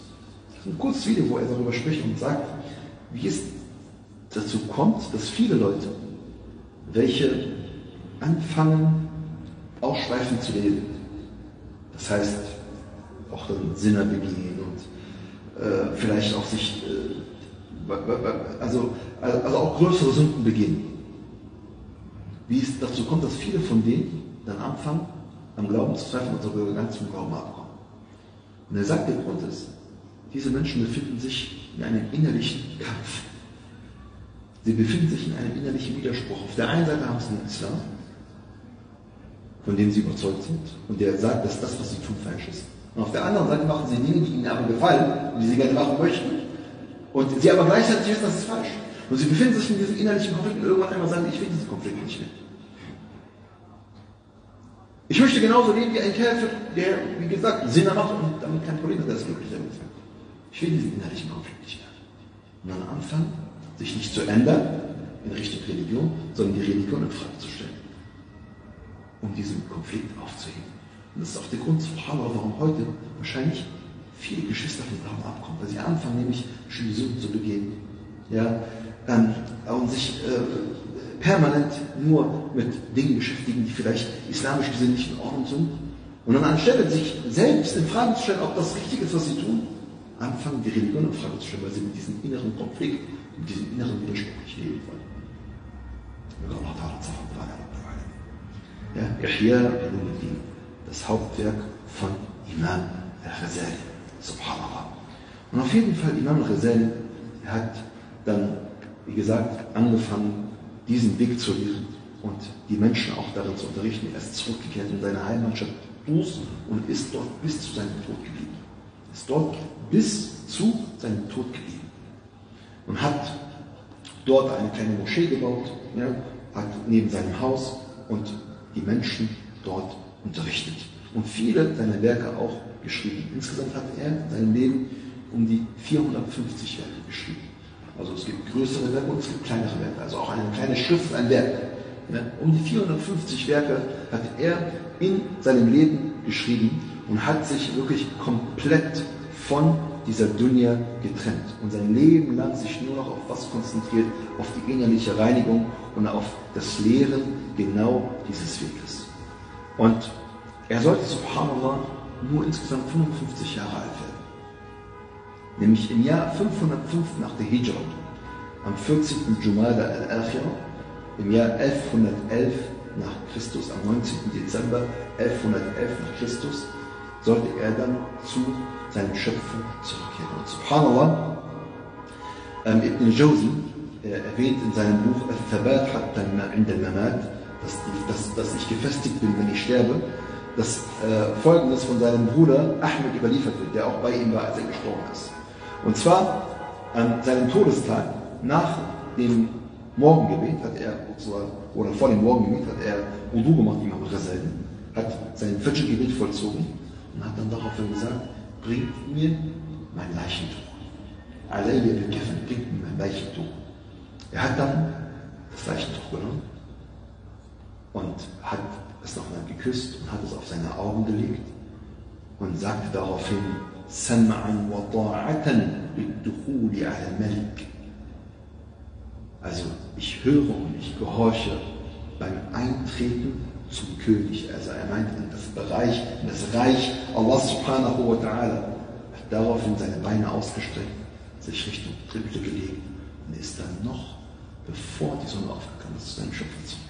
Ein kurzes Video, wo er darüber spricht und sagt, wie es dazu kommt, dass viele Leute, welche anfangen, ausschweifend zu leben, das heißt, auch dann Sinner begehen und äh, vielleicht auch sich, äh, also, also auch größere Sünden begehen. Wie es dazu kommt, dass viele von denen dann anfangen, am Glauben zu zweifeln und sogar ganz vom Glauben abkommen. Und er sagt, der Grund ist, diese Menschen befinden sich in einem innerlichen Kampf. Sie befinden sich in einem innerlichen Widerspruch. Auf der einen Seite haben sie den Islam, von dem sie überzeugt sind und der sagt, dass das, was sie tun, falsch ist. Und auf der anderen Seite machen sie Dinge, die ihnen aber gefallen und die sie gerne machen möchten. Und sie aber gleichzeitig wissen, das ist falsch. Und sie befinden sich in diesem innerlichen Konflikt und irgendwann einmal sagen, ich will diesen Konflikt nicht mehr. Ich möchte genauso leben wie ein Käfer, der, wie gesagt, Sinn macht und damit kein Problem hat, der ist glücklich damit. Ich will diesen innerlichen Konflikt nicht mehr. Und dann anfangen, sich nicht zu ändern in Richtung Religion, sondern die Religion in Frage zu stellen. Um diesen Konflikt aufzuheben. Und das ist auch der Grund, warum heute wahrscheinlich viele Geschwister von Glauben abkommen, weil sie anfangen, nämlich schöne Sünden zu begehen. Ja, ähm, und sich äh, permanent nur mit Dingen beschäftigen, die vielleicht islamisch gesehen nicht in Ordnung sind. Und dann anstelle sich selbst in Frage zu stellen, ob das richtig ist, was sie tun, anfangen, die Religion in Frage zu stellen, weil sie mit diesem inneren Konflikt, mit diesem inneren Widerspruch nicht leben wollen. Ja, Ihya das Hauptwerk von Imam al-Ghazali. Subhanallah. Und auf jeden Fall, Imam al-Ghazali hat dann, wie gesagt, angefangen, diesen Weg zu lehren und die Menschen auch darin zu unterrichten. Er ist zurückgekehrt in seine Heimatstadt Dus und ist dort bis zu seinem Tod geblieben. Ist dort bis zu seinem Tod geblieben. Und hat dort eine kleine Moschee gebaut, ja, hat neben seinem Haus und die Menschen dort unterrichtet. Und viele seiner Werke auch geschrieben. Insgesamt hat er in seinem Leben um die 450 Werke geschrieben. Also es gibt größere Werke und es gibt kleinere Werke. Also auch eine kleine Schrift ein Werk. Ja, um die 450 Werke hat er in seinem Leben geschrieben und hat sich wirklich komplett von dieser Dunya getrennt und sein Leben lang sich nur noch auf was konzentriert, auf die innerliche Reinigung und auf das Lehren genau dieses Weges. Und er sollte, subhanallah, nur insgesamt 55 Jahre alt werden. Nämlich im Jahr 505 nach der Hijra, am 14. Jumada al-Akhira, im Jahr 1111 nach Christus, am 19. Dezember 1111 nach Christus, sollte er dann zu seinem Schöpfer zurückkehren. Und subhanallah, ähm, Ibn Jawzi äh, erwähnt in seinem Buch Al-Thabat hatta in der Mamat, dass, dass, dass ich gefestigt bin, wenn ich sterbe, dass äh, Folgendes von seinem Bruder Ahmed überliefert wird, der auch bei ihm war, als er gestorben ist. Und zwar an seinem Todestag, nach dem Morgengebet hat er, oder vor dem Morgengebet hat er Wudu gemacht, Imam Ghazali, hat sein Fajr-Gebet vollzogen und hat dann daraufhin gesagt, bringt mir mein Leichentuch. Alayya bin Keffin, bringt mir mein Leichentuch. Er hat dann das Leichentuch genommen und hat es nochmal geküsst und hat es auf seine Augen gelegt und sagte daraufhin, Also ich höre und ich gehorche beim Eintreten zum König. Also er meint in das Bereich, in das Reich Allah subhanahu wa ta'ala. Hat daraufhin seine Beine ausgestreckt, sich Richtung Triple gelegt und ist dann noch, bevor die Sonne aufgegangen ist, zu seinem Schöpfer zurückgekehrt.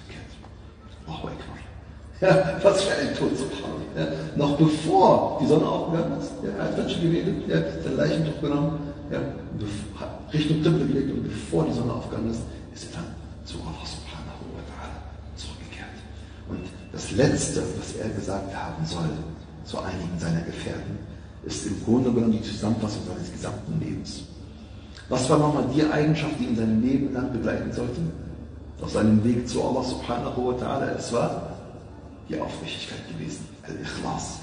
Ja, was für ein Tod, subhanallah. Ja, noch bevor die Sonne aufgegangen ist, ja, er hat Menschen gewählt, ja, sein Leichentuch genommen, ja, hat Richtung Triple gelegt und bevor die Sonne aufgegangen ist, ist er dann zu Allah subhanahu wa ta'ala zurückgekehrt. Und das Letzte, was er gesagt haben soll zu einigen seiner Gefährten, ist im Grunde genommen die Zusammenfassung seines gesamten Lebens. Was war nochmal die Eigenschaft, die ihn sein Leben lang begleiten sollte? Auf seinem Weg zu Allah subhanahu wa ta'ala, es war die Aufrichtigkeit gewesen, Al-Ikhlas.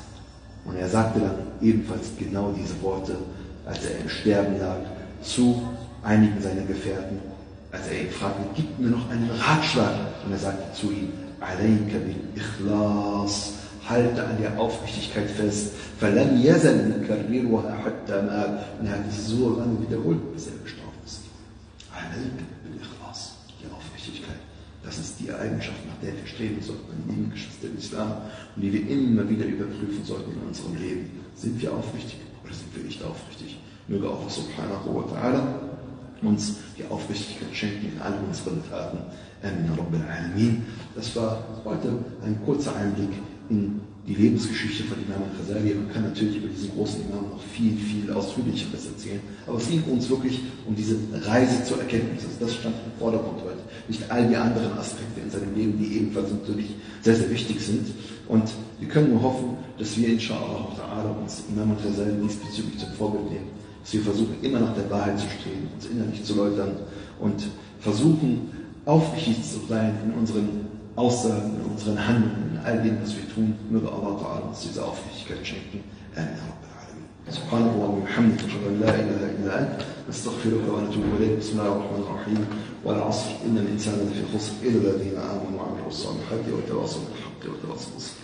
Und er sagte dann ebenfalls genau diese Worte, als er im Sterben lag, zu einigen seiner Gefährten, als er ihn fragte, gib mir noch einen Ratschlag. Und er sagte zu ihm, Alayka bil Ikhlas, halte an der Aufrichtigkeit fest. فلم يزل يكررها حتى مات. Und er hat es so lange wiederholt, bis er gestorben ist. Alayka bil Ikhlas, die Aufrichtigkeit. Das ist die Eigenschaft, nach der wir streben sollten, meine lieben Geschwister im Islam, und die wir immer wieder überprüfen sollten in unserem Leben. Sind wir aufrichtig oder sind wir nicht aufrichtig? Möge Allah subhanahu wa ta'ala uns die Aufrichtigkeit schenken in all unseren Taten. Amin Rabbil Alamin. Das war heute ein kurzer Einblick in die Lebensgeschichte von Imam al-Khazali. Man kann natürlich über diesen großen Imam noch viel, viel ausführlicheres erzählen. Aber es ging uns wirklich um diese Reise zur Erkenntnis. Also das stand im Vordergrund heute. Nicht all die anderen Aspekte in seinem Leben, die ebenfalls natürlich sehr, sehr wichtig sind. Und wir können nur hoffen, dass wir inshallah uns Imam al-Khazali diesbezüglich zum Vorbild nehmen. Dass wir versuchen, immer nach der Wahrheit zu streben, uns innerlich zu läutern und versuchen, aufrichtig zu sein in unseren Aussagen, in unseren Handlungen, in all dem, was wir tun. Möge Allah Ta'ala uns diese Aufrichtigkeit schenken. Amen. سبحانك اللهم وبحمدك اشهد ان لا اله الا انت نستغفرك ونتوب اليك بسم الله الرحمن الرحيم والعصر ان الانسان لفي خسر الا الذين امنوا وعملوا الصالحات وتواصوا بالحق وتواصوا بالصبر